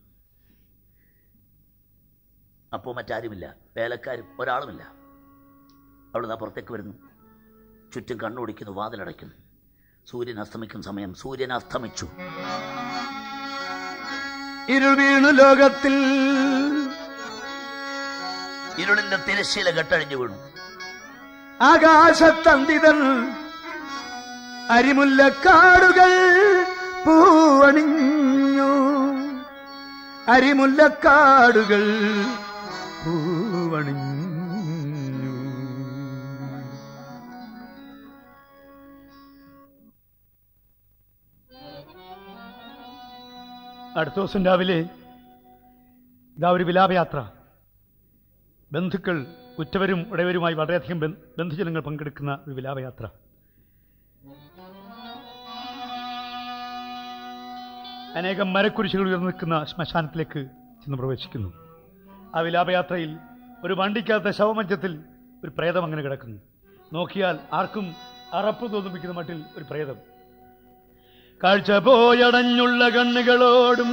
അപ്പോ മറ്റാരുമില്ല. വേലക്കാരും ഒരാളുമില്ല. അവൾ ഇതാ പുറത്തേക്ക് വരുന്നു. ചുറ്റും കണ്ണോടിക്കുന്നു വാതിലടയ്ക്കുന്നു. സൂര്യൻ അസ്തമിക്കുന്ന സമയം സൂര്യൻ അസ്തമിച്ചു.
ഇരുൾ വീണു ലോകത്തിൽ.
ഇരുളിന്റെ തിരശ്ശീല കെട്ടഴിഞ്ഞു വീണു.
ആകാശത്തന്തിതൻ അരിമുല്ലക്കാടുകൾ പൂവണിഞ്ഞു. അരിമുല്ലക്കാടുകൾ പൂവണിഞ്ഞു. അടുത്ത ദിവസം രാവിലെ ഇതാ ഒരു വിലാപയാത്ര. ബന്ധുക്കൾ ഉറ്റവരും ഉടയവരുമായി വളരെയധികം ബന്ധ- ബന്ധുജനങ്ങൾ പങ്കെടുക്കുന്ന ഒരു വിലാപയാത്ര. അനേകം മരക്കുരിശുകൾ ഉയർന്നു നിൽക്കുന്ന ശ്മശാനത്തിലേക്ക് ചെന്ന് പ്രവേശിക്കുന്നു. ആ വിലാപയാത്രയിൽ ഒരു വണ്ടിക്കകത്തെ ശവമഞ്ചത്തിൽ ഒരു പ്രേതം അങ്ങനെ കിടക്കുന്നു. നോക്കിയാൽ ആർക്കും അറപ്പ് തോന്നിപ്പിക്കുന്ന മട്ടിൽ ഒരു പ്രേതം. കാഴ്ച പോയടഞ്ഞുള്ള കണ്ണുകളോടും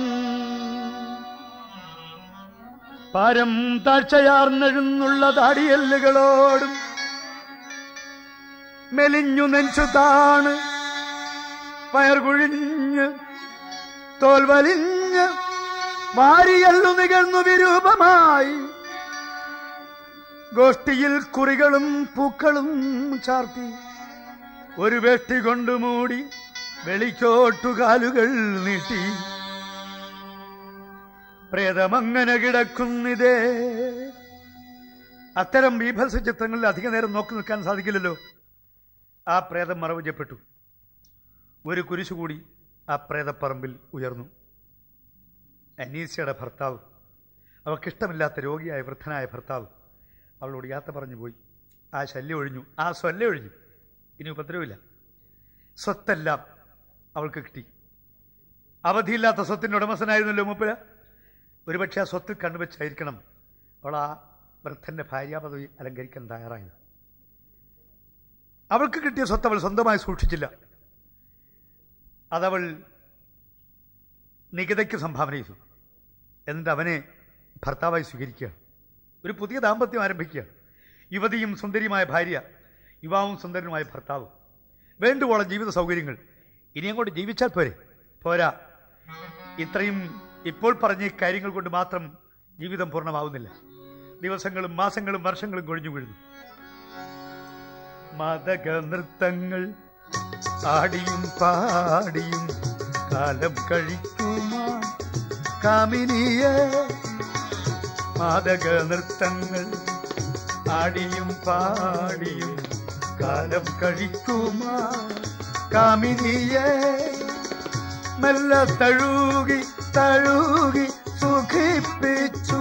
പാരം താഴ്ചയാർന്നെഴുന്നുള്ള താടിയല്ലുകളോടും മെലിഞ്ഞു നെഞ്ചു താണ് പയർ കുഴിഞ്ഞ് തോൽ വാരിയല്ലു നികർന്നു വിരൂപമായി. ഗോഷ്ഠിയിൽ കുറികളും പൂക്കളും ചാർത്തി ഒരു വെട്ടി കൊണ്ടു മൂടി വെളിക്കോട്ടു കാലുകൾ നീട്ടി. പ്രേതമങ്ങനെ കിടക്കുന്നിതേ. അത്തരം ബീഭത്സ ചിത്രങ്ങളിൽ അധിക നേരം നോക്കി നിൽക്കാൻ സാധിക്കില്ലല്ലോ. ആ പ്രേതം മറവുചപ്പെട്ടു ഒരു കുരിശുകൂടി ആ പ്രേതപ്പറമ്പിൽ ഉയർന്നു. അനീസയുടെ ഭർത്താവ് അവൾക്കിഷ്ടമില്ലാത്ത രോഗിയായ വൃദ്ധനായ ഭർത്താവ് അവളോട് യാത്ര പറഞ്ഞു പോയി. ആ ശല്യം ഒഴിഞ്ഞു. ആ സ്വല്യം ഒഴിഞ്ഞു. ഇനി ഉപദ്രവമില്ല. സ്വത്തെല്ലാം അവൾക്ക് കിട്ടി. അവധിയില്ലാത്ത സ്വത്തിന്റെ ഉടമസ്ഥനായിരുന്നല്ലോ മൂപ്പര്? ഒരുപക്ഷെ ആ സ്വത്ത് കണ്ടുവച്ചായിരിക്കണം അവൾ ആ വൃദ്ധന്റെ ഭാര്യാപദവി അലങ്കരിക്കാൻ തയ്യാറായത്. അവൾക്ക് കിട്ടിയ സ്വത്ത് അവൾ സ്വന്തമായി സൂക്ഷിച്ചില്ല. അതവൾ നികിതയ്ക്ക് സംഭാവന ചെയ്തു. എന്നിട്ട് അവനെ ഭർത്താവായി സ്വീകരിക്കുക. ഒരു പുതിയ ദാമ്പത്യം ആരംഭിക്കുക. യുവതിയും സുന്ദരിയുമായ ഭാര്യ യുവാവും സുന്ദരനുമായ ഭർത്താവ്. വേണ്ടുവോളം ജീവിത സൗകര്യങ്ങൾ ഇനിയും കൊണ്ട് ജീവിച്ചാൽ പോരെ. പോരാ. ഇത്രയും ഇപ്പോൾ പറഞ്ഞ കാര്യങ്ങൾ കൊണ്ട് മാത്രം ജീവിതം പൂർണമാവുന്നില്ല. ദിവസങ്ങളും മാസങ്ങളും വർഷങ്ങളും കൊഴിഞ്ഞു വീഴുന്നു. മതക നൃത്തങ്ങൾ ആടിയും പാടിയും കാലം കഴിക്കുമാ. കാമിനിയ മാതക നൃത്തങ്ങൾ ആടിയും പാടിയും കാലം കഴിക്കുമാ. കാമിനിയെ മെല്ലെ തഴുകി തഴുകി സുഖിപ്പിച്ചു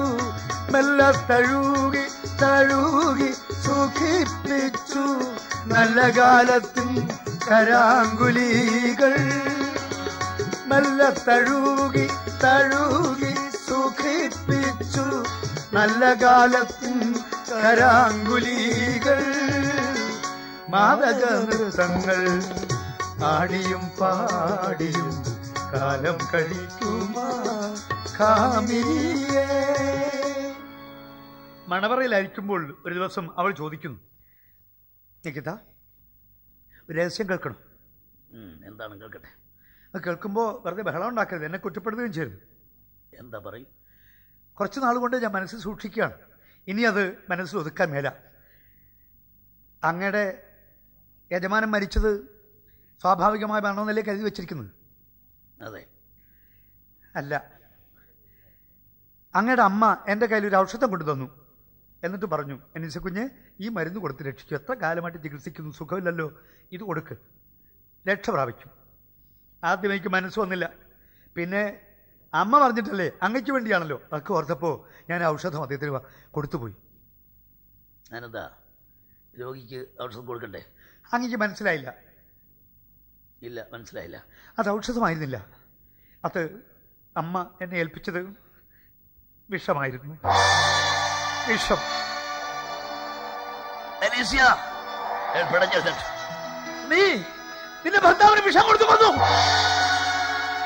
മെല്ലെ തഴുകി തഴുകി സുഖിപ്പിച്ചു. നല്ല കാലത്തിൽ കരാങ്കുലികൾ മെല്ലെ തഴുകി തഴുകി സുഖിപ്പിച്ചു. നല്ല കാലത്തിൻ കരാങ്കുലികൾ മാതക നൃത്തങ്ങൾ ആടിയും പാടിയും കാലം കഴിക്കുമാ. കാമിനിയേ. മണവറയിലായിരിക്കുമ്പോൾ ഒരു ദിവസം അവൾ ചോദിക്കുന്നു നികിത ഒരു രഹസ്യം കേൾക്കണം?
എന്താണ് കേൾക്കട്ടെ?
അത് കേൾക്കുമ്പോൾ വെറുതെ ബഹളം ഉണ്ടാക്കരുത് എന്നെ കുറ്റപ്പെടുത്തുകയും ചെയ്യരുത്.
എന്താ പറയും?
കുറച്ച് നാൾ കൊണ്ട് ഞാൻ മനസ്സിൽ സൂക്ഷിക്കുകയാണ്. ഇനി അത് മനസ്സിൽ ഒതുക്കാൻ മേല. അങ്ങയുടെ യജമാനൻ മരിച്ചത് സ്വാഭാവികമായ മരണമെന്നല്ലേ കരുതി വെച്ചിരിക്കുന്നത്.
അതെ.
അല്ല. അങ്ങയുടെ അമ്മ എന്റെ കയ്യിൽ ഒരു ഔഷധം കൊണ്ടുതന്നു. എന്നിട്ട് പറഞ്ഞു എനിസ കുഞ്ഞ് ഈ മരുന്ന് കൊടുത്ത് രക്ഷിക്കും. എത്ര കാലമായിട്ട് ചികിത്സിക്കുന്നു? സുഖമില്ലല്ലോ. ഇത് കൊടുക്ക്. രക്ഷ പ്രാപിക്കും. ആദ്യം എനിക്ക് മനസ്സ് വന്നില്ല. പിന്നെ അമ്മ പറഞ്ഞിട്ടല്ലേ അങ്ങയ്ക്ക് വേണ്ടിയാണല്ലോ. അതൊക്കെ ഓർത്തപ്പോൾ ഞാൻ ഔഷധം അദ്ദേഹത്തിന് കൊടുത്തുപോയി.
ഞാനെന്താ? രോഗിക്ക് ഔഷധം കൊടുക്കണ്ടേ?
അങ്ങയ്ക്ക് മനസ്സിലായില്ല.
ഇല്ല മനസ്സിലായില്ല.
അത് ഔഷധമായിരുന്നില്ല. അത് അമ്മ എന്നെ ഏൽപ്പിച്ചത് വിഷമായിരുന്നു. വിഷം. നീ നിന്റെ ഭർത്താവിന് വിഷം കൊടുത്തു വന്നു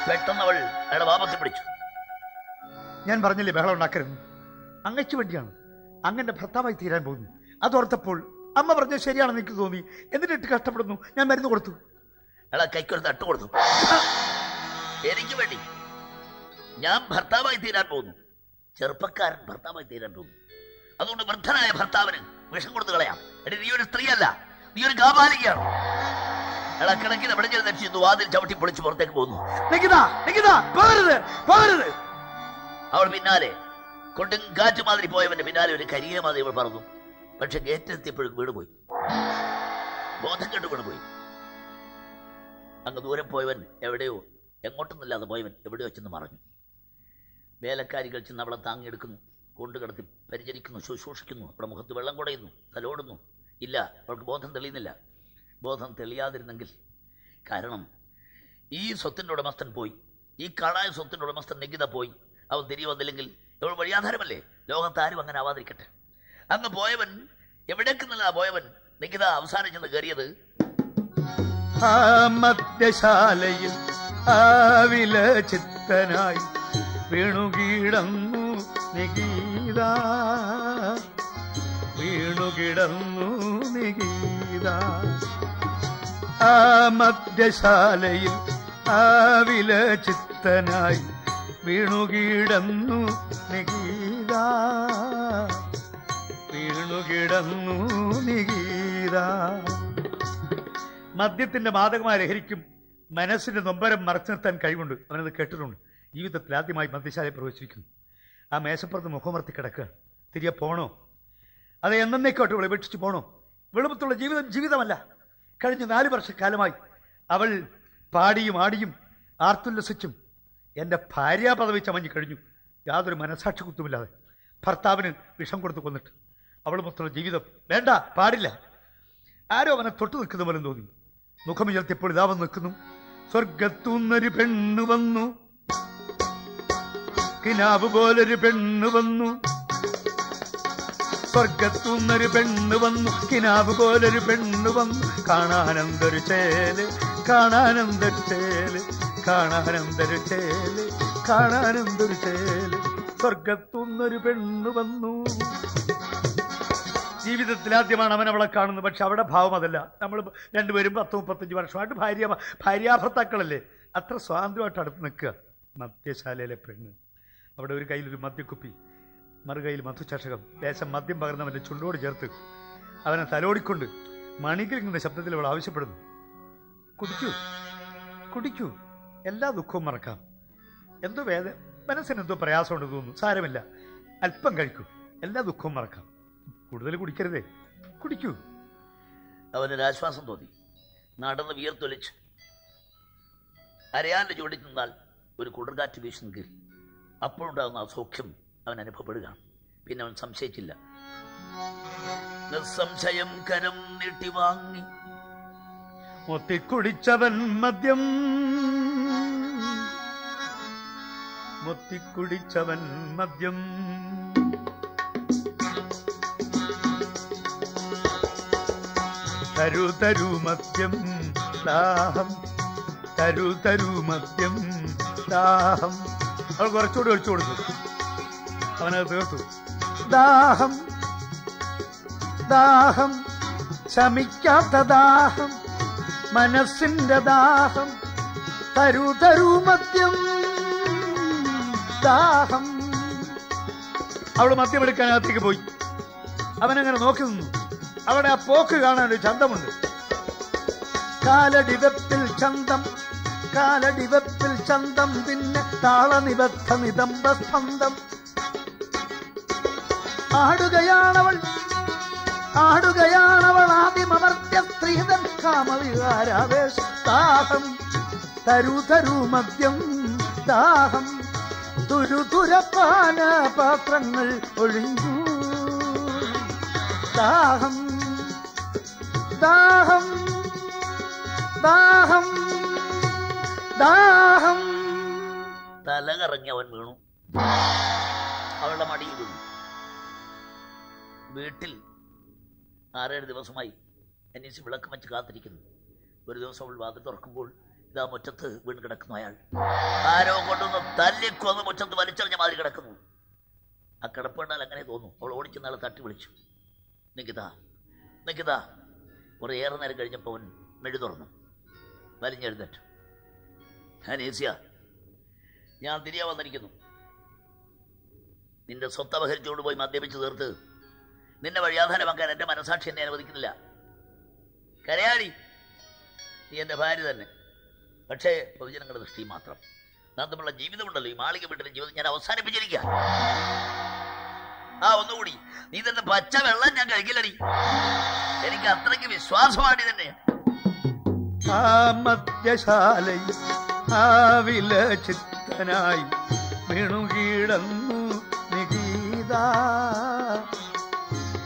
പെട്ടെന്ന് അവൾ വാപത്തിൽ പിടിച്ചു.
ഞാൻ പറഞ്ഞില്ലേ ബഹളം ഉണ്ടാക്കരുത്. അങ്ങയ്ക്ക് വേണ്ടിയാണ്. അങ്ങന്റെ ഭർത്താവായി തീരാൻ പോകുന്നു. അതോർത്തപ്പോൾ അമ്മ പറഞ്ഞത് ശരിയാണെന്ന് എനിക്ക് തോന്നി. എന്നിട്ട് കഷ്ടപ്പെടുന്നു? ഞാൻ മരുന്ന് കൊടുത്തു.
അയാളെ കൈക്കൊരു തട്ട് കൊടുത്തു. എനിക്ക് വേണ്ടി ഞാൻ ഭർത്താവായി തീരാൻ പോകുന്നു. ചെറുപ്പക്കാരൻ ഭർത്താവായി തീരാൻ പോകുന്നു. അതുകൊണ്ട് വൃദ്ധനായ ഭർത്താവിന് വിഷം കൊടുത്തു കളയാം. എടി നീ ഒരു സ്ത്രീയല്ല. നീ ഒരു കാപാലികയാണ് അയാളെ നമ്മുടെ ചെന്ന് രക്ഷിച്ചു വാതിൽ ചവിട്ടി പൊളിച്ച് പുറത്തേക്ക് പോകുന്നു. അവൾ പിന്നാലെ കൊണ്ടും കാറ്റ് മാതിരി പോയവന്റെ പിന്നാലെ ഒരു കരിയ മാതിരി അവൾ പറഞ്ഞു പക്ഷെ ഗേറ്റിലെത്തിയപ്പോഴും വീട് പോയി ബോധം കെട്ട് വീണുപോയി അങ്ങ് ദൂരം പോയവൻ എവിടെയോ എങ്ങോട്ടൊന്നുമില്ലാതെ പോയവൻ എവിടെയോ വെച്ചെന്ന് മറഞ്ഞു. വേലക്കാരികൾ ചെന്ന് അവളെ താങ്ങിയെടുക്കുന്നു കൊണ്ടുകിടത്തി പരിചരിക്കുന്നു ശുശ്രൂഷിക്കുന്നു അവളുടെ മുഖത്ത് വെള്ളം കുടയുന്നു തലോടുന്നു ഇല്ല അവൾക്ക് ബോധം തെളിയുന്നില്ല. ബോധം തെളിയാതിരുന്നെങ്കിൽ കാരണം ഈ സ്വത്തിന്റെ ഉടമസ്ഥൻ പോയി ഈ കാണായ സ്വത്തിന്റെ ഉടമസ്ഥൻ നികിത പോയി അവൻ തിരികെ വന്നില്ലെങ്കിൽ ഇവൾ വഴിയാധാരമല്ലേ? ലോകത്ത് ആരും അങ്ങനെ ആവാതിരിക്കട്ടെ. അങ്ങ് പോയവൻ എവിടേക്ക് നിന്നാ പോയവൻ നികിത അവസാനം ചെന്ന് കയറിയത്
ആ മദ്യശാലയിൽ ആവില ചിത്തനായി വീണുകിടന്നു നിഗീത. വീണുകിടന്നു നിഗീത. ആ മദ്യശാലയിൽ ആവില വിലചിത്തനായി വീണുകിടന്നു നിഗീത. വീണുകിടന്നു നിഗീത. മദ്യത്തിന്റെ മാതകമായ ലഹരിക്കും മനസ്സിന്റെ നൊമ്പരം മറച്ചു നിർത്താൻ കഴിവുണ്ട്. അവനത് കേട്ടിട്ടുണ്ട്. ജീവിതത്തിൽ ആദ്യമായി മദ്യശാലയിൽ പ്രവേശിക്കുന്നു ആ മേശപ്പുറത്ത് മുഖമർത്തി കിടക്കുക. തിരികെ പോണോ? അത് എന്നേക്കോട്ട് അവളെ ഉപേക്ഷിച്ച് പോണോ? വെളുപ്പത്തുള്ള ജീവിതം ജീവിതമല്ല. കഴിഞ്ഞ നാല് വർഷക്കാലമായി അവൾ പാടിയും ആടിയും ആർത്തുല്ലസിച്ചും എന്റെ ഭാര്യ പദവി ചമഞ്ഞു കഴിഞ്ഞു. യാതൊരു മനസാക്ഷി കുത്തുമില്ലാതെ ഭർത്താവിന് വിഷം കൊടുത്ത് കൊന്നിട്ട് അവളുമൊത്തുള്ള ജീവിതം വേണ്ട പാടില്ല. ആരോ അവനെ തൊട്ടു നിൽക്കുന്ന പോലെ തോന്നി. മുഖമുയർത്തിയപ്പോൾ ഇതാ വന്ന് നിൽക്കുന്നു. സ്വർഗത്തുന്നൊരു പെണ്ണു വന്നു. കിനാവ് പോലൊരു പെണ്ണ് വന്നു. സ്വർഗത്തുന്നൊരു പെണ്ണ് വന്നു. കിനാവ് പോലൊരു പെണ്ണ് വന്നു. കാണാനന്തൊരു ചേൽ കാണാനന്തൊരു ചേൽ കാണാനന്തൊരു ചേൽ കാണാനന്തൊരു ചേൽ. സ്വർഗത്തുന്നൊരു പെണ്ണ് വന്നു. ജീവിതത്തിൽ ആദ്യമാണ് അവൻ അവളെ കാണുന്നത്. പക്ഷെ അവിടെ ഭാവം അതല്ല. നമ്മൾ രണ്ടുപേരും പത്ത് മുപ്പത്തഞ്ച് വർഷമായിട്ട് ഭാര്യ ഭാര്യാഭർത്താക്കളല്ലേ? അത്ര സ്വാതന്ത്ര്യമായിട്ട് അടുത്ത് നിൽക്കുക. മദ്യശാലയിലെ പെണ്ണ്. അവിടെ ഒരു കയ്യിലൊരു മദ്യക്കുപ്പി. മറുകയിൽ മധുചഷകം ദേശം മദ്യം പകർന്നവന്റെ ചുണ്ടോട് ചേർത്ത്. അവനെ തലോടിക്കൊണ്ട് മണികിലിങ്ങുന്ന ശബ്ദത്തിൽ അവൾ ആവശ്യപ്പെടുന്നു. കുടിക്കൂ. കുടിക്കൂ. എല്ലാ ദുഃഖവും മറക്കാം. എന്തോ വേദ മനസ്സിനെന്തോ പ്രയാസമുണ്ട് തോന്നുന്നു. സാരമില്ല. അല്പം കഴിക്കൂ. എല്ലാ ദുഃഖവും മറക്കാം. കൂടുതൽ കുടിക്കരുതേ. കുടിക്കൂ.
അവനൊരു ആശ്വാസം തോന്നി. നടന്ന് വിയർത്തൊലിച്ച്. അരയാന്റെ ചുവടിൽ നിന്നാൽ ഒരു കുടർകാറ്റ് വീശുന്നെങ്കിൽ അപ്പോഴുണ്ടാകുന്ന അസൗഖ്യം അവൻ അനുഭവപ്പെടുകയാണ്. പിന്നെ അവൻ സംശയിച്ചില്ല. നിസ്സംശയം കരം നീട്ടി വാങ്ങി.
മുത്തിക്കുടിച്ചവൻ മദ്യം. മുത്തിക്കുടിച്ചവൻ മദ്യം. തരു തരു മദ്യം ദാഹം. തരു തരു മദ്യം ദാഹം. അവൾ കുറച്ചുകൂടി ഒഴിച്ചു കൊടുത്തു അവനത് തീർത്തു. ദാഹം ദാഹം. ശമിക്കാത്ത ദാഹം മനസ്സിന്റെ ദാഹം. തരു തരു മദ്യം ദാഹം. അവൾ മദ്യമെടുക്കാനകത്തേക്ക് പോയി. അവനങ്ങനെ നോക്കി നിന്നു. അവിടെ ആ പോക്ക് കാണാൻ ഒരു ചന്തമുണ്ട്. കാലടി വെപ്പിൽ ചന്തം കാലടി വെപ്പിൽ ചന്തം പിന്നെ താളനിബദ്ധ നിതംബ സ്പന്ദം ആടുകയാണവൾ ആടുകയാണവൾ ആദിമമർത്യ സ്ത്രീതൻ കാമവികാരാവേശ തരു തരു മദ്യം ദാഹം. തുരുതുരപ്പാന പാത്രങ്ങൾ ഒഴിഞ്ഞു ദാഹം. ദാഹം ദാഹം ദാഹം.
തല കറങ്ങി അവൻ വീണു. അവളുടെ മടിയിൽ വീണു വീട്ടിൽ ആറേഴ് ദിവസമായി അന്വേഷിച്ച് വിളക്ക് വെച്ച് കാത്തിരിക്കുന്നു. ഒരു ദിവസം അവൾ വാതിൽ തുറക്കുമ്പോൾ ഇതാ മുറ്റത്ത് വീണ് കിടക്കുന്നു അയാൾ. ആരോ കൊണ്ടൊന്ന് തല്ലിക്കൊന്ന് മുറ്റത്ത് വലിച്ചെറിഞ്ഞ മാതിരി കിടക്കുന്നു. ആ കിടപ്പുണ്ടാൽ അങ്ങനെ തോന്നും. അവൾ ഓടിച്ച് നാളെ തട്ടി വിളിച്ചു. നിക്കിതാ നിക്കിതാ കുറേയേറെ നേരം കഴിഞ്ഞപ്പോൾ അവൻ മെഴു തുറന്നു. വലിഞ്ഞെഴുന്നേറ്റു. അനീസിയ ഞാൻ തിരികെ വന്നിരിക്കുന്നു. നിന്റെ സ്വത്ത് അപഹരിച്ചുകൊണ്ട് പോയി മദ്യപിച്ച് തീർത്ത് നിന്നെ വഴിയാധാരമാക്കാൻ എന്റെ മനസാക്ഷി എന്നെ അനുവദിക്കുന്നില്ല. കരയാടി നീ എന്റെ ഭാര്യ തന്നെ. പക്ഷേ പൊതുജനങ്ങളുടെ ദൃഷ്ടി മാത്രം. നാം തമ്മിലുള്ള ജീവിതമുണ്ടല്ലോ ഈ മാളിക വീട്ടിലെ ജീവിതം ഞാൻ അവസാനിപ്പിച്ചിരിക്കുക ആ ഒന്നുകൂടി. നീ തന്നെ പച്ച വെള്ളം ഞാൻ കഴിക്കില്ലടി. എനിക്ക് അത്രയ്ക്ക് വിശ്വാസമാണ് തന്നെയാണ്
ആ മദ്യശാലയിൽ ആ വില ചിത്തനായി വീണുകിടന്നു നിഗീത.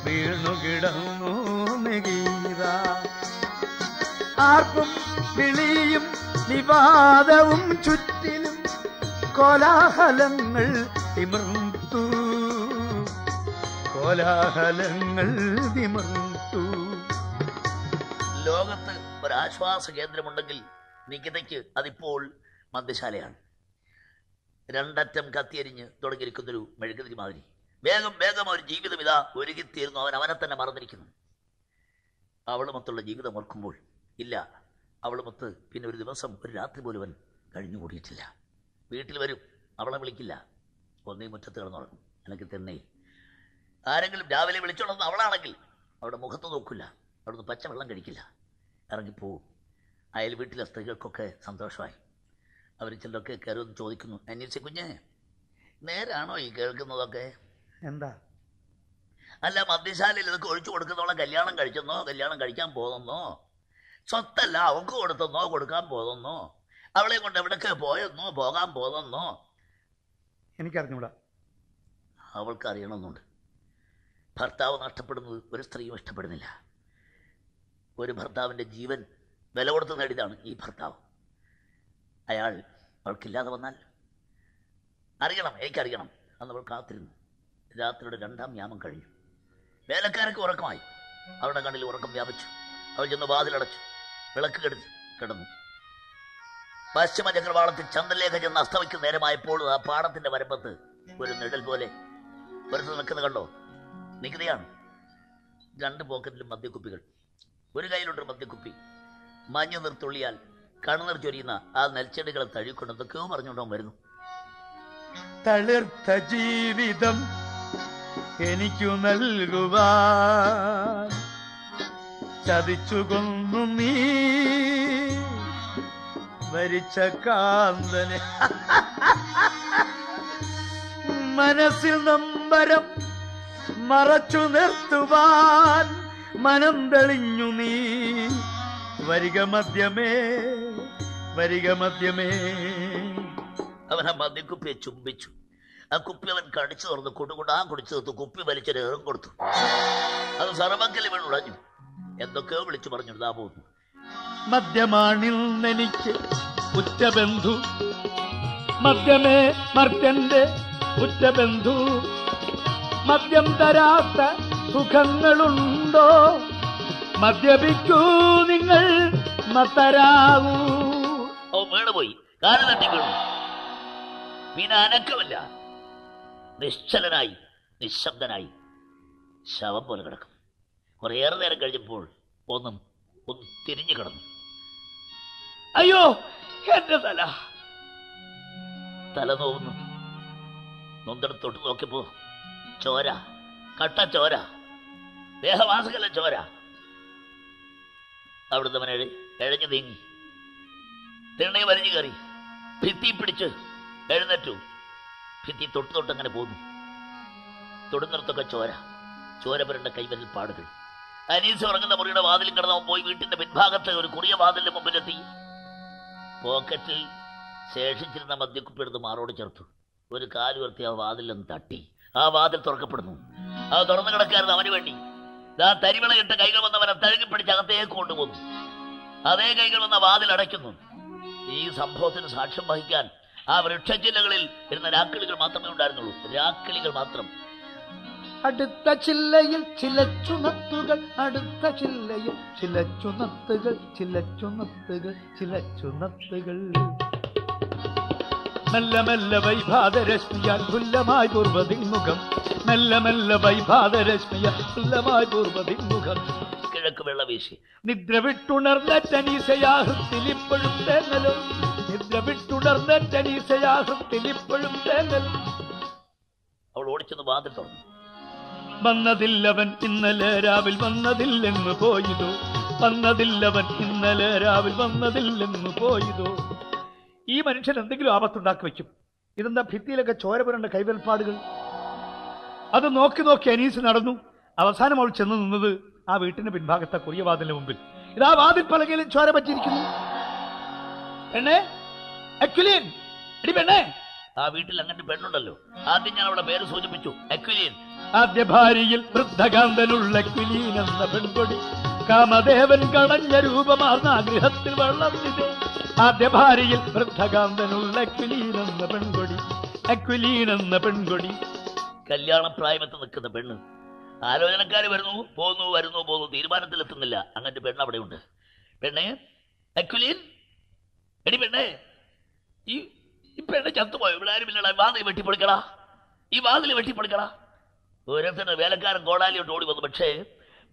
വീണുകിടന്നു നിഗീത. ആർക്കും വിളിയും വിവാദവും ചുറ്റിലും കോലാഹലങ്ങൾ തിമിർത്തു. കോലാഹലങ്ങൾ തിമിർത്തു.
ലോകത്ത് ഒരാശ്വാസ കേന്ദ്രമുണ്ടെങ്കിൽ നികിതയ്ക്ക് അതിപ്പോൾ മദ്യശാലയാണ്. രണ്ടറ്റം കത്തിയരിഞ്ഞ് തുടങ്ങിയിരിക്കുന്നൊരു മെഴുകുതിരി മാതിരി. വേഗം വേഗം ഒരു ജീവിതം ഇതാ ഒരുക്കിത്തീരുന്നു അവൻ അവനെ തന്നെ മറന്നിരിക്കുന്നു. അവളുമൊത്തുള്ള ജീവിതം ഓർക്കുമ്പോൾ ഇല്ല അവളുമൊത്ത് പിന്നെ ഒരു ദിവസം ഒരു രാത്രി പോലും അവൻ കഴിഞ്ഞുകൂടിയിട്ടില്ല വീട്ടിൽ വരും അവളെ വിളിക്കില്ല. ഒന്നേ മുറ്റത്ത് കിടന്നുറങ്ങും. എനിക്ക് തന്നെ ആരെങ്കിലും രാവിലെ വിളിച്ചോളുന്ന അവളാണെങ്കിൽ അവിടെ മുഖത്ത് നോക്കില്ല. അവിടുന്ന് പച്ചവെള്ളം കഴിക്കില്ല. ഇറങ്ങിപ്പോവും. അയൽ വീട്ടിലെ സ്ത്രീകൾക്കൊക്കെ സന്തോഷമായി. അവർ ചിലരൊക്കെ ഒന്ന് ചോദിക്കുന്നു. അന്വേഷിച്ച കുഞ്ഞേ നേരാണോ ഈ കേൾക്കുന്നതൊക്കെ?
എന്താ?
അല്ല മദ്യശാലയിൽ ഇതൊക്കെ ഒഴിച്ചു കൊടുക്കുന്നവളെ കല്യാണം കഴിച്ചെന്നോ കല്യാണം കഴിക്കാൻ പോകുന്നോ? സ്വത്തല്ല അവക്ക് കൊടുത്തെന്നോ കൊടുക്കാൻ പോകുന്നോ? അവളെ കൊണ്ട് എവിടൊക്കെ പോയെന്നോ പോകാൻ പോകുന്നോ?
എനിക്കറിഞ്ഞൂടാ.
അവൾക്ക് അറിയണമെന്നുണ്ട് ഭർത്താവ് നഷ്ടപ്പെടുന്നത് ഒരു സ്ത്രീയും ഇഷ്ടപ്പെടുന്നില്ല. ഒരു ഭർത്താവിന്റെ ജീവൻ വില കൊടുത്ത് നേടിയതാണ് ഈ ഭർത്താവ്. അയാൾ അവൾക്കില്ലാതെ വന്നാൽ അറിയണം എനിക്കറിയണം അന്ന് അവൾ കാത്തിരുന്നു. രാത്രിയുടെ രണ്ടാം യാമം കഴിഞ്ഞു. വേലക്കാരൊക്കെ ഉറക്കമായി. അവളുടെ കണ്ണിൽ ഉറക്കം വ്യാപിച്ചു. അവൾ ചെന്ന് വാതിലടച്ചു. വിളക്ക് കെടുത്തി കിടന്നു. പശ്ചിമ ചക്രവാളത്തിൽ ചന്ദ്രലേഖ ചെന്ന് അസ്തമിക്കുന്ന നേരമായപ്പോൾ ആ പാടത്തിന്റെ വരമ്പത്ത് ഒരു നിഴൽ പോലെ വെറുതെ നിൽക്കുന്നത് കണ്ടോ? നികുതിയാണ് രണ്ട് പോക്കറ്റിലും മദ്യക്കുപ്പികൾ. ഒരു കയ്യിലുണ്ട് മദ്യക്കുപ്പി മഞ്ഞ നിർത്തുള്ളിയാൽ കണ്ണുനീർ ചൊരിയുന്ന ആ നെൽച്ചെടികളെ തഴുക്കൊണ്ട് എന്തൊക്കെയോ പറഞ്ഞുകൊണ്ടോ വരുന്നു.
തളിർത്ത ജീവിതം എനിക്കു നൽകുവാൻ ചതിച്ചു കൊന്നു നീ. മരിച്ച കാന്തനെ. മനസ്സിൽ നമ്പരം മറച്ചു നിർത്തുവാൻ മനം തെളിഞ്ഞു നീ. വരിക മദ്യമേ വരിക മദ്യമേ.
അവൻ ആ മദ്യക്കുപ്പിയെ ചുംബിച്ചു. ആ കുപ്പി അവൻ കടിച്ചു തുറന്ന് കൊടുകൊണ്ടാ കുടിച്ചു തീർത്തു കുപ്പി വലിച്ചൊരു ഏറും കൊടുത്തു. അത് സർവങ്കൽ വീണുടഞ്ഞു എന്തൊക്കെയോ വിളിച്ചു പറഞ്ഞു ഇതാ പോകുന്നു
മദ്യമാണിൽ നെനിക്ക് ഉറ്റബന്ധു. മദ്യമേ മർത്യന്റെ ഉറ്റബന്ധു. മദ്യം തരാത്ത സുഖങ്ങളുണ്ടോ. മദ്യപിക്കൂ നിങ്ങൾ മത്തരാകൂ
ഓ വീണുപോയി കാൽ പിന്നെ അനക്കമല്ല. നിശ്ചലനായി നിശബ്ദനായി ശവം പോലെ കിടക്കും. കുറേയേറെ നേരം കഴിഞ്ഞപ്പോൾ ഒന്നും ഒന്ന് തിരിഞ്ഞു കിടന്നു.
അയ്യോ എന്റെ തല.
തല നോവുന്നു. നൊന്തെടുത്തോട്ട് നോക്കിയപ്പോ ചോര കട്ട ചോര. ദേഹവാസകല ചോര. അവിടുത്തെ എഴ- എഴഞ്ഞു നീങ്ങി. തിണ്ണയെ വലിഞ്ഞു കയറി. ഭിത്തി പിടിച്ച് എഴുന്നേറ്റു. ഭിത്തി തൊട്ട് തൊട്ടങ്ങനെ പോന്നു. തൊടുന്നിടത്തൊക്കെ ചോര. ചോര പുരണ്ട കൈവരിൽ പാടുകൾ. അനീസ് ഉറങ്ങുന്ന മുറിയുടെ വാതിലും കിടന്നവൻ പോയി വീട്ടിന്റെ പിൻഭാഗത്ത് ഒരു കുറിയ വാതിലിന്റെ മുമ്പിലെത്തി. പോക്കറ്റിൽ ശേഷിച്ചിരുന്ന മദ്യക്കുപ്പി എടുത്ത് മാറോട് ചേർത്തു. ഒരു കാലുയർത്തി ആ വാതിലൊന്ന് തട്ടി. ആ വാതിൽ തുറക്കപ്പെടുന്നു. അത് തുറന്നു കിടക്കായിരുന്നു അവന് വേണ്ടി. ആ തരിവിള ഇട്ട് കൈകൾ വന്നവനെ തഴുകി പിടിച്ച് അകത്തേക്ക് കൊണ്ടുപോകുന്നു അതേ കൈകൾ വന്ന വാതിൽ അടയ്ക്കുന്നു. ഈ സംഭവത്തിന് സാക്ഷ്യം വഹിക്കാൻ ആ വൃക്ഷച്ചില്ലകളിൽ ഇരുന്ന രാക്കിളികൾ മാത്രമേ ഉണ്ടായിരുന്നുള്ളൂ. രാക്കിളികൾ മാത്രം.
അടുത്ത ചില്ലയിൽ ചില ചുണത്തുകൾ അടുത്ത ചില്ലയിൽ ചില ചുണത്തുകൾ ചില ചുണത്തുകൾ ചില ചുണത്തുകൾ. മെല്ലെ മെല്ലെ വൈഭാതരശ്മിയാൽ പുല്ലമായി പൂർവതിമുഖം മെല്ലെ മെല്ലെ വൈഭാതരശ്മിയാൽ പുല്ലമായി പൂർവതിമുഖം
കിഴക്ക് വെള്ള വീശി.
നിദ്ര വിട്ടുണർന്ന ടനീസയാഹൃത്തിലിപ്പോഴും തേങ്ങലും. നിദ്ര വിട്ടുണർന്ന ടനീസയാഹൃത്തിലിപ്പോഴും തേങ്ങലും.
അവൾ ഓടിച്ചെന്ന് വാതിൽ തുറന്നു.
വന്നതില്ലവൻ ഇന്നലെ രാവിൽ വന്നതില്ലെന്ന് പോയിതോ. വന്നതില്ലവൻ ഇന്നലെ രാവിൽ വന്നതില്ലെന്ന് പോയതോ. ഈ മനുഷ്യൻ എന്തെങ്കിലും ആപത്തുണ്ടാക്കി വെക്കും ഇതെന്താ ഭിത്തിയിലൊക്കെ ചോരപുരണ്ട കൈവൽപ്പാടുകൾ? അത് നോക്കി നോക്കി അനീസ് നടന്നു. അവസാനം അവൾ ചെന്ന് നിന്നത് ആ വീട്ടിന്റെ പിൻഭാഗത്തെ കുറിയ വാതിലിന് മുമ്പിൽ. ഇതാ വാതിൽ പലകയിലും ചോര പറ്റിയിരിക്കുന്നു. പെണ്ണേ അക്വിലിയൻ എടി പെണ്ണേ.
ആ വീട്ടിൽ അങ്ങനെ പെണ്ണുണ്ടല്ലോ. ആദ്യം ഞാൻ അവളുടെ പേര് സൂചിപ്പിച്ചു. അക്വിലിയൻ.
ആദ്യ ഭാര്യയിൽ വൃദ്ധകാന്തനുള്ള അക്വിലിയൻ എന്ന പെൺകൊടി. കാമദേവൻ കടഞ്ഞ രൂപമാർന്ന ഗൃഹത്തിൽ വളർന്നിതേ ആദ്യ ഭാര്യയിൽ വൃദ്ധകാന്തനുള്ള അക്വിലീനെന്ന പെൺകൊടി അക്വിലീനെന്ന പെൺകൊടി.
കല്യാണപ്രായമത്ത് നിൽക്കുന്ന പെണ്ണ്. ആലോചനക്കാർ വരുന്നു പോകുന്നു വരുന്നു പോകുന്നു തീരുമാനത്തിലെത്തുന്നില്ല. അങ്ങനത്തെ പെണ്ണ് അവിടെ ഉണ്ട് പെണ്ണേ അക്വിലീൻ? എടി പെണ്ണേ ഈ ഈ പെണ്ണ് ചത്തുപോയോ? ഇവിടെ ആരും ഇല്ലടാ. വാതിൽ വെട്ടിപ്പൊളിക്കടാ. ഈ വാതിൽ വെട്ടിപ്പൊളിക്കടാ. ഓരോരുത്തരുടെ വേലക്കാരൻ കോടാലിയോട്ട് ഓടി വന്നു പക്ഷേ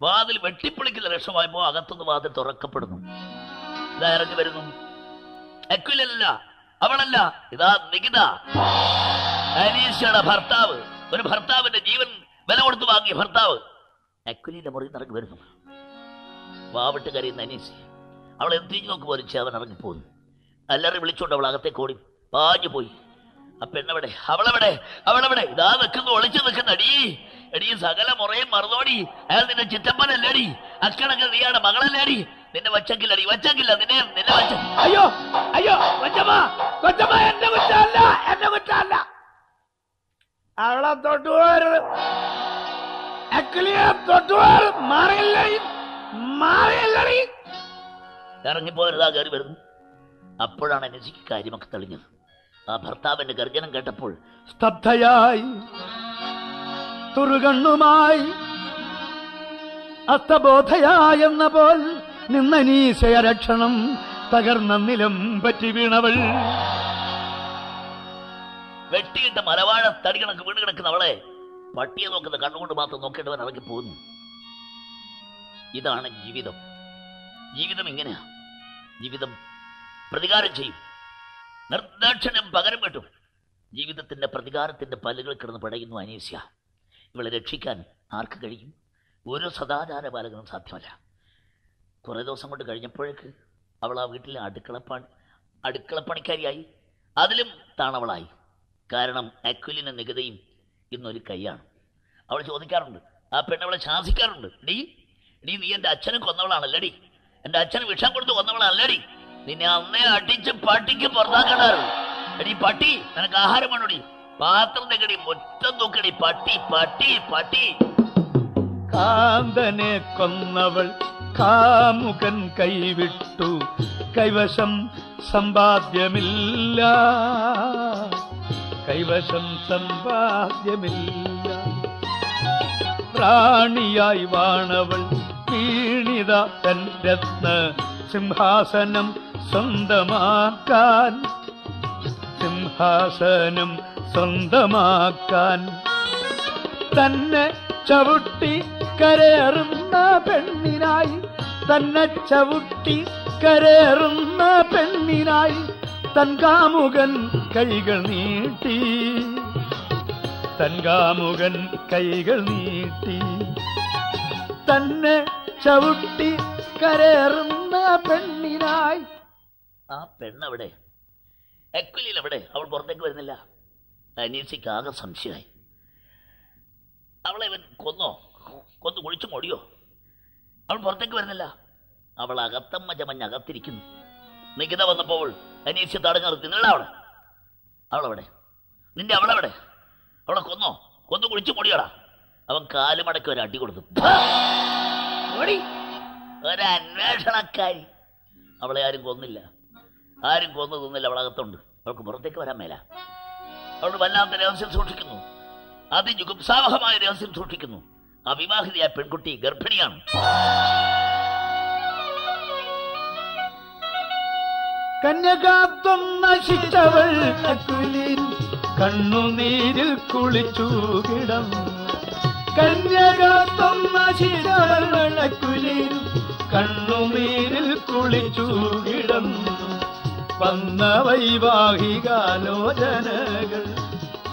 വാതിൽ വെട്ടിപ്പൊളിക്കുന്ന രക്ഷമായപ്പോ അകത്തുനിന്ന് വാതിൽ തുറക്കപ്പെടുന്നു. ഇതാ ഇറങ്ങി വരുന്നു. അക്വിലല്ല അവളല്ല. ഇതാ നികിത. അനീഷയുടെ ഭർത്താവ്. ഒരു ഭർത്താവിന്റെ ജീവൻ വില കൊടുത്തു വാങ്ങിയ ഭർത്താവ്. അക്വിലിന്റെ മുറി നിന്ന് ഇറങ്ങി വരുന്നു. വാവിട്ട് കരയുന്ന അനീസ് അവൾ തിരിഞ്ഞു നോക്ക് പോലും അവൻ ഇറങ്ങിപ്പോന്നു അല്ലറി വിളിച്ചോണ്ട് അവൾ അകത്തേക്ക് ഓടി പാഞ്ഞു പോയി. ആ പെണ്ണവിടെ? അവളെവിടെ? അവളെവിടെ? ഇതാ നിൽക്കുന്നു ഒളിച്ചു നിൽക്കുന്ന. അടി എടീ സകല മുറയും മറന്നോടി. അയാൾ നിന്റെ ചിറ്റപ്പനല്ലേടി. അക്കണക്ക് നീയാണ് മകളല്ലേടി. നിന്നെ വച്ചെങ്കിലടി വച്ചെങ്കിൽ നിന്നെ നിന്നെ വച്ച.
അയ്യോ അയ്യോ കൊച്ചമ്മ കൊച്ചമ്മ എന്റെ കുറ്റമല്ല എന്റെ കുറ്റമല്ല. അവളെ തൊട്ടുപോരുത് അക്കിളിയെ തൊട്ടുപോരുത് മാറിയല്ലടി ഇറങ്ങി
ഇറങ്ങിപ്പോരുതാ കയറി വരുന്നു. അപ്പോഴാണ് അനസിക്ക് കാര്യമൊക്കെ തെളിഞ്ഞത്. ആ ഭർത്താവിന്റെ ഗർജനം കേട്ടപ്പോൾ
സ്തബ്ധയായി തുറുകണ്ണുമായി അസ്തബോധയായെന്ന പോൽ നിന്നനീശയ രക്ഷണം തകർന്ന നിലം പറ്റി വീണവൾ.
വെട്ടിയിട്ട മലവാഴ തടി കണക്ക് വീണ് കിടക്കുന്ന അവളെ പട്ടിയെ നോക്കുന്ന കണ്ണുകൊണ്ട് മാത്രം നോക്കേണ്ടവൻ ഇറങ്ങി പോകുന്നു. ഇതാണ് ജീവിതം. ജീവിതം എങ്ങനെയാ? ജീവിതം പ്രതികാരം ചെയ്യും. നിർദാക്ഷണ്യം പകരം കിട്ടും ജീവിതത്തിന്റെ പ്രതികാരത്തിന്റെ പല്ലുകൾ കിടന്ന് പടയുന്നു അനീസ്യ. ഇവളെ രക്ഷിക്കാൻ ആർക്ക് കഴിയും? ഒരു സദാചാര പാലകനും സാധ്യമല്ല. കുറേ ദിവസം കൊണ്ട് കഴിഞ്ഞപ്പോഴേക്ക് അവൾ ആ വീട്ടിലെ അടുക്കളപ്പണി അടുക്കളപ്പണിക്കാരിയായി. അതിലും താണവളായി. കാരണം അക്വിലിന് നികുതയും ഇന്നൊരു കൈയാണ്. അവൾ ചോദിക്കാറുണ്ട് ആ പെണ്ണവളെ ശാസിക്കാറുണ്ട്? ഡീ ഡീ നീ എന്റെ അച്ഛനെ കൊന്നവളാണല്ലടി. എന്റെ അച്ഛന് വിഷം കൊടുത്ത് കൊന്നവളാണല്ലടി. നിന്നെ അന്നേ അടിച്ച് പട്ടിക്ക് പുറത്താക്കണ്ടായിരുന്നു എടി പട്ടി നിനക്ക് ആഹാരം വേണോടി. പാത്രം തെക്കടി മുറ്റം നോക്കടി പട്ടി പട്ടി പട്ടി.
കാന്തനെ കൊന്നവൾ കാമുകൻ കൈവിട്ടു. കൈവശം സമ്പാദ്യമില്ല. കൈവശം സമ്പാദ്യമില്ല. പ്രാണിയായി വാണവൾ വീണിത തൻ രത്ന സിംഹാസനം സ്വന്തമാക്കാൻ. സിംഹാസനം സ്വന്തമാക്കാൻ. തന്നെ ചവിട്ടി കരയറുന്ന പെണ്ണിനായി തന്നെ ചവിട്ടി കരേറുന്ന പെണ്ണിനായി തൻ കാമുകൻ കൈകൾ നീട്ടി. തൻ കാമുകൻ കൈകൾ നീട്ടി. തന്നെ ചവിട്ടി കരേറുന്ന പെണ്ണിനായി.
ആ പെണ്ണവിടെ? എക്വലിയിൽ അവിടെ അവൾ പുറത്തേക്ക് വരുന്നില്ല. അനീസിക്ക് ആകെ സംശയമായി. അവളെ ഇവൻ കൊന്നോ? കൊന്നു കുഴിച്ചു മൊടിയോ? അവൾ പുറത്തേക്ക് വരുന്നില്ല. അവൾ അകത്തമ്മ ചമഞ്ഞ് അകത്തിരിക്കുന്നു. നികിത വന്നപ്പോൾ അനീഷ്യ തടഞ്ഞു നിർത്തി നിങ്ങളെ അവളെ അവളവിടെ. നിന്റെ അവളവിടെ. അവളെ കൊന്നോ. കൊന്നു കുളിച്ചു പൊടിയടാ. അവൻ കാലുമടക്കി ഒരു അടി കൊടുത്തു! ഒരു അന്വേഷണക്കാരി അവളെ ആരും കൊന്നില്ല. ആരും കൊന്നു തിന്നില്ല. അവളകത്തുണ്ട് അവൾക്ക് പുറത്തേക്ക് വരാൻ മേല. അവൾ വല്ലാത്ത രഹസ്യം സൂക്ഷിക്കുന്നു. അതിജുഗുപ്സാവഹമായ രഹസ്യം സൂക്ഷിക്കുന്നു. അവിവാഹിതയായ പെൺകുട്ടി ഗർഭിണിയാണ്.
കന്യകാത്വം നശിച്ചവൾ അക്കുലിൻ കണ്ണുനീരിൽ കുളിച്ചു കിടന്നു. കന്യകാത്വം നശിച്ചവൾ അക്കുലിൻ കണ്ണുനീരിൽ കുളിച്ചു കിടന്നു. വന്ന വൈവാഹികാലോചനകൾ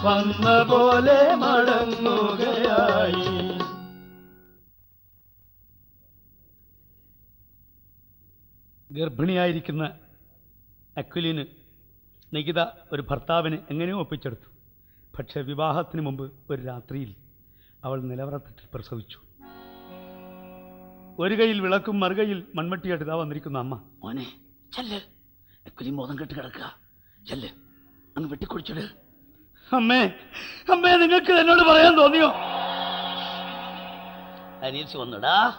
വന്ന പോലെ മടങ്ങുകയായി. ഗർഭിണിയായിരിക്കുന്ന അക്വിലിന് നികിത ഒരു ഭർത്താവിനെ എങ്ങനെയോ ഒപ്പിച്ചെടുത്തു. പക്ഷെ വിവാഹത്തിന് മുമ്പ് ഒരു രാത്രിയിൽ അവൾ നിലവറത്തട്ടിൽ പ്രസവിച്ചു. ഒരു കൈയിൽ വിളക്കും മറുകയിൽ മൺവെട്ടിയായിട്ട് ഇതാ വന്നിരിക്കുന്ന അമ്മ.
മോനെ ചെല്ല്. അക്വിലി മോദം കെട്ട് കിടക്കുക. ചെല്ല്. അങ്ങ് വെട്ടിക്കുടിച്ചിട്
അമ്മേ അമ്മേ നിങ്ങൾക്ക് എന്നോട് പറയാൻ തോന്നിയോ?
അനീസ് വന്നടാ.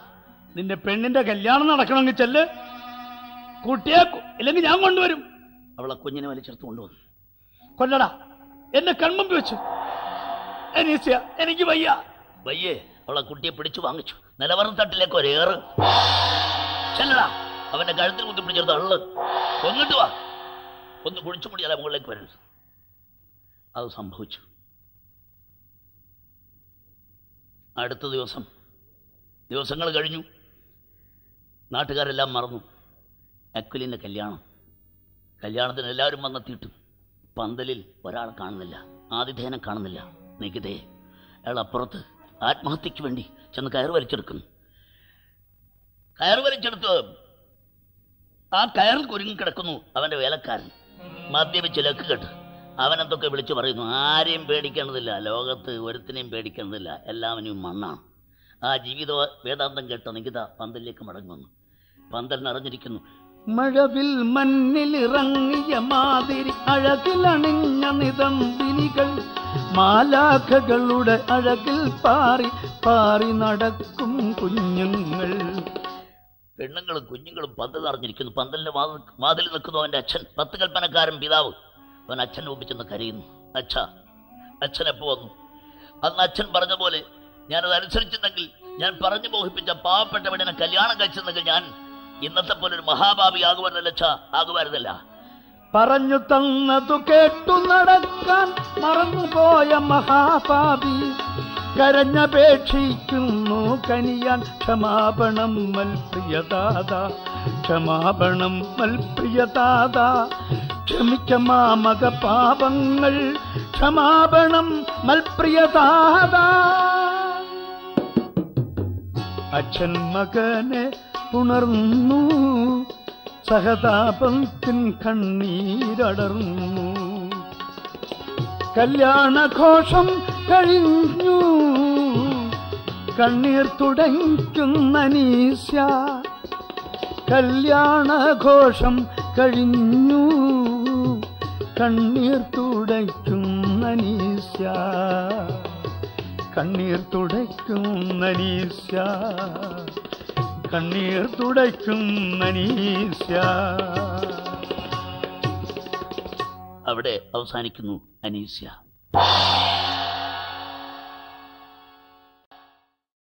നിന്റെ പെണ്ണിന്റെ കല്യാണം നടക്കണമെങ്കിൽ ചെല്ല്. കുട്ടിയെ അല്ലെങ്കിൽ ഇല്ലെങ്കിൽ ഞാൻ കൊണ്ടുവരും.
അവളെ കുഞ്ഞിനെ വലിച്ചെടുത്ത് കൊണ്ടുവന്നു.
കൊല്ലടാ. എന്നെ കൺമുമ്പി വെച്ചു. അനീസ്യ എനിക്ക് വയ്യ.
വയ്യേ അവളെ കുട്ടിയെ പിടിച്ചു വാങ്ങിച്ചു. നിലവറം തട്ടിലേക്ക് ഒരേറ് ചെല്ലടാ. അവന്റെ കഴുത്തിൽ കുത്തി പിടിച്ചെടുത്ത് അള്ളു. കൊന്നിട്ട് വാ. ഒന്ന് കുഴിച്ചു മുടിയാതെ മുകളിലേക്ക് വരരുത്. അത് സംഭവിച്ചു. അടുത്ത ദിവസം ദിവസങ്ങൾ കഴിഞ്ഞു. നാട്ടുകാരെല്ലാം മറന്നു. അക്വലിന്റെ കല്യാണം. കല്യാണത്തിന് എല്ലാവരും വന്നെത്തിയിട്ടു പന്തലിൽ ഒരാൾ കാണുന്നില്ല. ആതിഥേനെ കാണുന്നില്ല. നികിതയെ അയാൾ അപ്പുറത്ത് ആത്മഹത്യക്ക് വേണ്ടി ചെന്ന് കയർ വലിച്ചെടുക്കുന്നു. കയർ വലിച്ചെടുത്ത് ആ കയറിൽ കുരുങ്ങി കിടക്കുന്നു അവന്റെ വേലക്കാരൻ. മദ്യപിച്ച് ലക്ക് കെട്ട്. അവനെന്തൊക്കെ വിളിച്ചു പറയുന്നു? ആരെയും പേടിക്കേണ്ടതില്ല. ലോകത്ത് ഒരുത്തിനെയും പേടിക്കേണ്ടതില്ല. എല്ലാവനെയും മണ്ണാണ്. ആ ജീവിത വേദാന്തം കേട്ട നികിത പന്തലിലേക്ക് മടങ്ങുന്നു പന്തൽ നിറഞ്ഞിരിക്കുന്നു
മഴവിൽ മണ്ണിലിറങ്ങിയ മാതിരി അഴകിലണിഞ്ഞ നിതമ്പിനികൾ മാലാഖകളുടെ അഴകിൽ പാറി പാറി നടക്കും കുഞ്ഞുങ്ങൾ.
പെണ്ണുങ്ങളും കുഞ്ഞുങ്ങളും പന്തൽ നിറഞ്ഞിരിക്കുന്നു. പന്തലിന്റെ വാതിൽ വാതിൽ നിൽക്കുന്നു അവന്റെ അച്ഛൻ. പത്ത് കൽപ്പനക്കാരൻ പിതാവ്. അവൻ അച്ഛൻ ഒപ്പിച്ചെന്ന് കരയുന്നു. അച്ഛ അച്ഛൻ എപ്പോ വന്നു? അന്ന് അച്ഛൻ പറഞ്ഞ പോലെ ഞാനത് അനുസരിച്ചിരുന്നെങ്കിൽ ഞാൻ പറഞ്ഞു മോഹിപ്പിച്ച പാവപ്പെട്ട കല്യാണം കഴിച്ചിരുന്നെങ്കിൽ ഞാൻ ഇന്നത്തെ പോലെ ഒരു മഹാഭാവി അച്ഛ ആകുമായിരുന്നില്ല
പറഞ്ഞു തന്നതു കേട്ടു നടക്കാൻ മറന്നുപോയ മഹാഭാവി. കരഞ്ഞപേക്ഷിക്കുന്നു കനിയാൻ ക്ഷമാപണം മൽപ്രിയതാത ക്ഷമാപണം മൽപ്രിയതാത ക്ഷമിക്ക മാമക പാപങ്ങൾ ക്ഷമാപണം മൽപ്രിയദാത അച്ഛൻ മകനെ ഉണർന്നു സഹതാപത്തിൻ കണ്ണീരടർന്നു. കല്യാണഘോഷം കഴിഞ്ഞു. കണ്ണീർ തുടയ്ക്കുന്ന നീസ്യ കല്യാണഘോഷം കഴിഞ്ഞു. കണ്ണീർ തുടയ്ക്കുന്ന നീസ്യ കണ്ണീർ തുടയ്ക്കും നീസ്യ കണ്ണീർ തുടയ്ക്കും നീസ്യ
അവിടെ അവസാനിക്കുന്നു അനീസ്യ